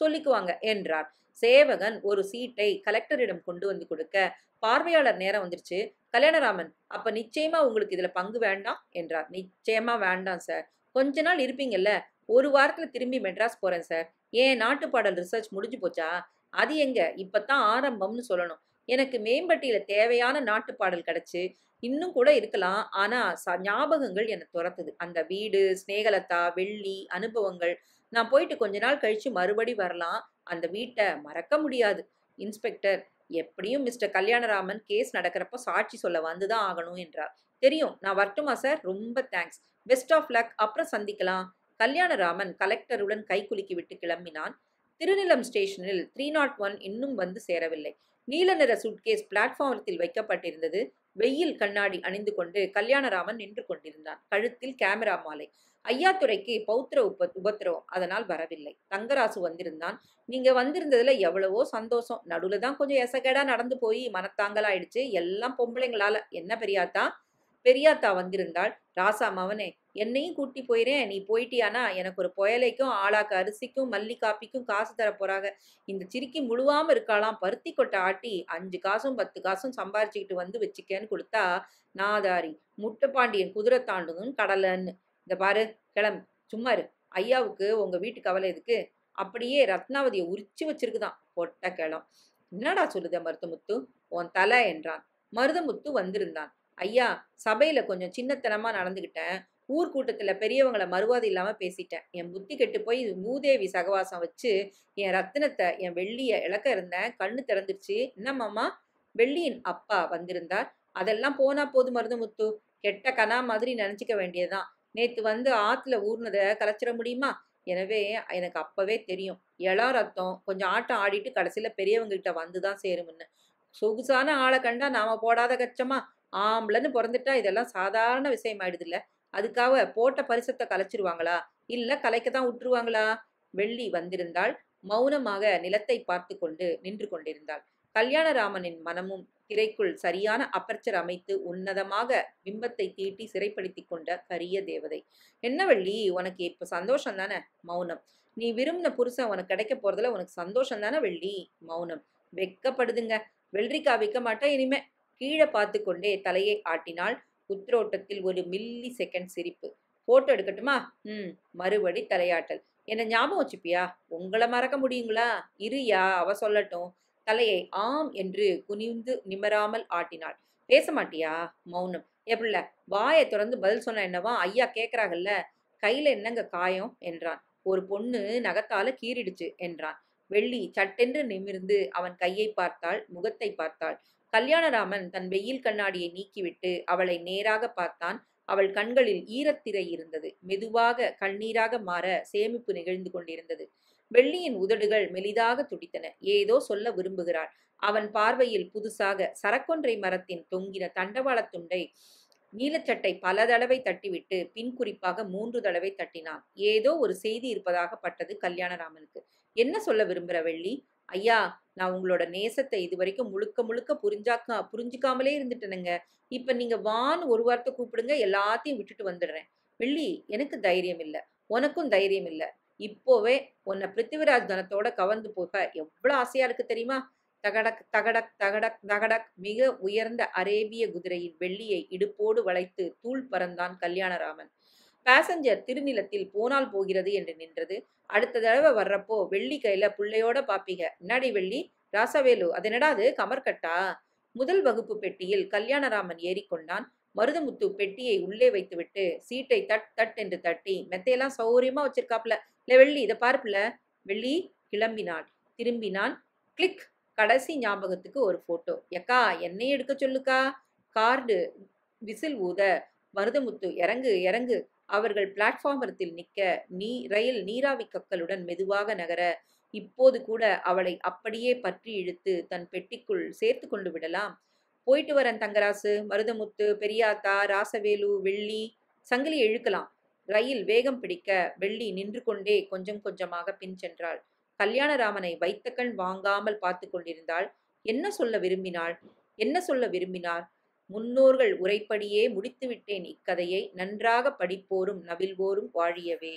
சொல்லிக்குவாங்க என்றார். சேவகன் ஒரு சீட்டை கலெக்டரிடம் கொண்டு வந்து கொடுக்க பார்வையாளர் நேரம் வந்துருச்சு. கல்யாணராமன் அப்ப நிச்சயமா உங்களுக்கு இதுல பங்கு வேண்டாம் என்றார். நிச்சயமா வேண்டாம் சார் கொஞ்ச நாள் இருப்பீங்கல்ல ஒரு வாரத்துல திரும்பி மெட்ராஸ் போறேன் சார் ஏன் நாட்டுப்பாடல் ரிசர்ச் முடிஞ்சு போச்சா? அது எங்க? இப்பதான் ஆரம்பம்னு சொல்லணும். எனக்கு மேம்பட்டியில தேவையான நாட்டுப்பாடல் கிடைச்சு இன்னும் கூட இருக்கலாம். ஆனா ச- ஞாபகங்கள் என்னை துரத்துது. அந்த வீடு ஸ்நேகலதா வெள்ளி அனுபவங்கள். நான் போயிட்டு கொஞ்ச நாள் கழிச்சு மறுபடி வரலாம். அந்த வீட்டை மறக்க முடியாது. இன்ஸ்பெக்டர் எப்படியும் மிஸ்டர் கல்யாணராமன் கேஸ் நடக்கிறப்ப சாட்சி சொல்ல வந்துதான் ஆகணும் என்றார். தெரியும். நான் வரட்டுமா சார்? ரொம்ப தேங்க்ஸ். Best of luck. அப்புறம் சந்திக்கலாம். கல்யாணராமன் கலெக்டருடன் கை குலுக்கி விட்டு கிளம்பினான். திருநிலம் ஸ்டேஷனில் த்ரீ நாட் ஒன் இன்னும் வந்து சேரவில்லை. நீல நிற சூட்கேஸ் பிளாட்ஃபார்மத்தில் வைக்கப்பட்டிருந்தது. வெயில் கண்ணாடி அணிந்து கொண்டு கல்யாணராமன் நின்று கொண்டிருந்தான். கழுத்தில் கேமரா மாலை. ஐயாத்துறைக்கு பௌத்திர உப உபத்திரவம். அதனால் வரவில்லை. தங்கராசு வந்திருந்தான். நீங்க வந்திருந்ததுல எவ்வளவோ சந்தோஷம். நடுவுல தான் கொஞ்சம் எசகேடா நடந்து போய் மனத்தாங்கலாயிடுச்சு. எல்லாம் பொம்பளைங்களால. என்ன பெரியாத்தா? பெரியாத்தா வந்திருந்தாள். ராசா மவனே என்னையும் கூட்டி போயிறேன் நீ போயிட்டியானா? எனக்கு ஒரு புயலைக்கும் ஆளாக்கு அரிசிக்கும் மல்லி காப்பிக்கும் காசு தர போறாங்க. இந்த சிரிக்கி முழுவாம இருக்காளாம். பருத்தி கொட்டை ஆட்டி அஞ்சு காசும் பத்து காசும் சம்பாரிச்சுக்கிட்டு வந்து வச்சுக்கேன்னு கொடுத்தா நாதாரி முட்டைப்பாண்டியன் குதிரை தாண்டுதும் கடலன்னு. இந்த பாரு கிளம்பு. சும்மா இரு. ஐயாவுக்கு உங்க வீட்டு கவலை எதுக்கு? அப்படியே ரத்னாவதியை உரிச்சு வச்சிருக்குதான். பொட்ட கிளம். என்னடா சொல்லுத மருதமுத்து? உன் தலை என்றான். மருதமுத்து வந்திருந்தான். ஐயா சபையில கொஞ்சம் சின்னத்தனமா நடந்துகிட்டேன். ஊர் கூட்டத்தில் பெரியவங்களை மறுவாதை இல்லாமல் பேசிட்டேன். என் புத்தி கெட்டு போய் மூதேவி சகவாசம் வச்சு என் ரத்தினத்தை என் வெள்ளியை இழக்க இருந்தேன். கண்ணு திறந்துருச்சு. என்னம்மாம்மா வெள்ளியின் அப்பா வந்திருந்தார். அதெல்லாம் போனா போது மருதமுத்து கெட்ட கனா மாதிரி நினச்சிக்க வேண்டியதுதான். நேற்று வந்து ஆற்றுல ஊர்னதை கலைச்சிட முடியுமா? எனவே எனக்கு அப்பவே தெரியும். இளா ரத்தம் கொஞ்சம் ஆட்டம் ஆடிட்டு கடைசியில் பெரியவங்ககிட்ட வந்து தான் சேரும்னு. சொகுசான ஆளை கண்டா நாம போடாத கச்சமா ஆம்பளைன்னு பிறந்துட்டா இதெல்லாம் சாதாரண விஷயம் ஆயிடுதுல்ல அதுக்காக போட்ட பரிசத்தை கலைச்சிருவாங்களா? இல்ல கலைக்க தான் விட்டுருவாங்களா? வெள்ளி வந்திருந்தாள் மௌனமாக நிலத்தை பார்த்து கொண்டு நின்று கொண்டிருந்தாள். கல்யாணராமனின் மனமும் திரைக்குள் சரியான அப்பர்ச்சர் அமைத்து உன்னதமாக பிம்பத்தை தீட்டி சிறைப்படுத்தி கொண்ட கரிய தேவதை. என்ன வெள்ளி? உனக்கு இப்ப சந்தோஷம் தானே மௌனம். நீ விரும்பின புருஷன் உனக்கு கிடைக்க போறதுல உனக்கு சந்தோஷம் தானே வெள்ளி? மௌனம். வெக்கப்படுதுங்க. வெள்ளரிக்கா விற்க மாட்டா இனிமே. கீழே பார்த்து கொண்டே தலையை ஆட்டினாள் உத்ரோட்டத்தில் ஒரு மில்லி செகண்ட் சிரிப்பு. போட்டோ எடுக்கட்டுமா? ம் மறுபடி தலையாட்டல். என்ன ஞாபகம் வச்சுப்பியா? உங்களை மறக்க முடியுங்களா? இருயா அவ சொல்லட்டும். தலையை ஆம் என்று குனிந்து நிமராமல் ஆட்டினாள். பேச மாட்டியா? மௌனம். எப்படில வாயை திறந்து பதில் சொன்ன என்னவா? ஐயா கேட்குறாங்கல்ல கையில என்னங்க காயம்? என்றான். ஒரு பொண்ணு நகத்தால கீறிடுச்சு என்றான். வெள்ளி சட்டென்று நிமிர்ந்து அவன் கையை பார்த்தாள் முகத்தை பார்த்தாள். கல்யாணராமன் தன் வெயில் கண்ணாடியை நீக்கிவிட்டு அவளை நேராக பார்த்தான். அவள் கண்களில் ஈரத்திரை இருந்தது. மெதுவாக கண்ணீராக மாற சேமிப்பு நிகழ்ந்து கொண்டிருந்தது. வெள்ளியின் உதடுகள் மெலிதாக துடித்தன. ஏதோ சொல்ல விரும்புகிறாள். அவன் பார்வையில் புதுசாக சரக்கொன்றை மரத்தின் தொங்கின தண்டவாளத் துண்டை நீலச்சட்டை பல தடவை தட்டிவிட்டு பின் குறிப்பாக மூன்று தடவை தட்டினான். ஏதோ ஒரு செய்தி இருப்பதாக பட்டது கல்யாணராமனுக்கு. என்ன சொல்ல விரும்புகிற வெள்ளி? ஐயா நான் உங்களோட நேசத்தை இது வரைக்கும் முழுக்க முழுக்க புரிஞ்சாக்கா புரிஞ்சுக்காமலே இருந்துட்டேனுங்க. இப்ப நீங்க வான்னு ஒரு வார்த்தை கூப்பிடுங்க எல்லாத்தையும் விட்டுட்டு வந்துடுறேன். வெள்ளி எனக்கு தைரியம் இல்ல. உனக்கும் தைரியம் இல்ல. இப்போவே உன்னை பிருத்திவிராஜ் தனத்தோட கவர்ந்து போக எவ்வளவு ஆசையா இருக்கு தெரியுமா? தகடக் தகடக் தகடக் தகடக் மிக உயர்ந்த அரேபிய குதிரையின் வெள்ளியை இடுப்போடு வளைத்து தூள் பறந்தான் கல்யாணராமன். பேசஞ்சர் திருநிலத்தில் போனால் போகிறது என்று நின்றது. அடுத்த தடவை வர்றப்போ வெள்ளி கையில புள்ளையோட பாப்பீங்க. என்னடி வெள்ளி ராசவேலு. அது என்னடா அது? கமர்கட்டா? முதல் வகுப்பு பெட்டியில் கல்யாணராமன் ஏறிக்கொண்டான். மருதமுத்து பெட்டியை உள்ளே வைத்துவிட்டு சீட்டை தட் தட் என்று தட்டி மெத்தையெல்லாம் சௌகரியமா வச்சிருக்காப்ல இல்லை வெள்ளி இதை பார்ப்புல. வெள்ளி கிளம்பினான் திரும்பினான். கிளிக்! கடைசி ஞாபகத்துக்கு ஒரு போட்டோ. எக்கா என்னை எடுக்க சொல்லுக்கா? கார்டு விசில் ஊத மருதமுத்து இறங்கு இறங்கு. அவர்கள் பிளாட்ஃபார்மரத்தில் நிற்க நீ ரயில் நீராவி கக்களுடன் மெதுவாக நகர இப்போது கூட அவளை அப்படியே பற்றி இழுத்து தன் பெட்டிக்குள் சேர்த்து கொண்டு விடலாம். போயிட்டு வரேன் தங்கராசு மருதமுத்து பெரியாத்தா ராசவேலு வெள்ளி. சங்கிலி இழுக்கலாம். ரயில் வேகம் பிடிக்க வெள்ளி நின்று கொண்டே கொஞ்சம் கொஞ்சமாக பின் சென்றாள். கல்யாணராமனை வைத்த கண் வாங்காமல் பார்த்து கொண்டிருந்தாள். என்ன சொல்ல விரும்பினாள்? என்ன சொல்ல விரும்பினார்? முன்னோர்கள் உரைப்படியே முடித்துவிட்டேன் இக்கதையை. நன்றாக படிப்போரும் நவில்வோரும் வாழியவே.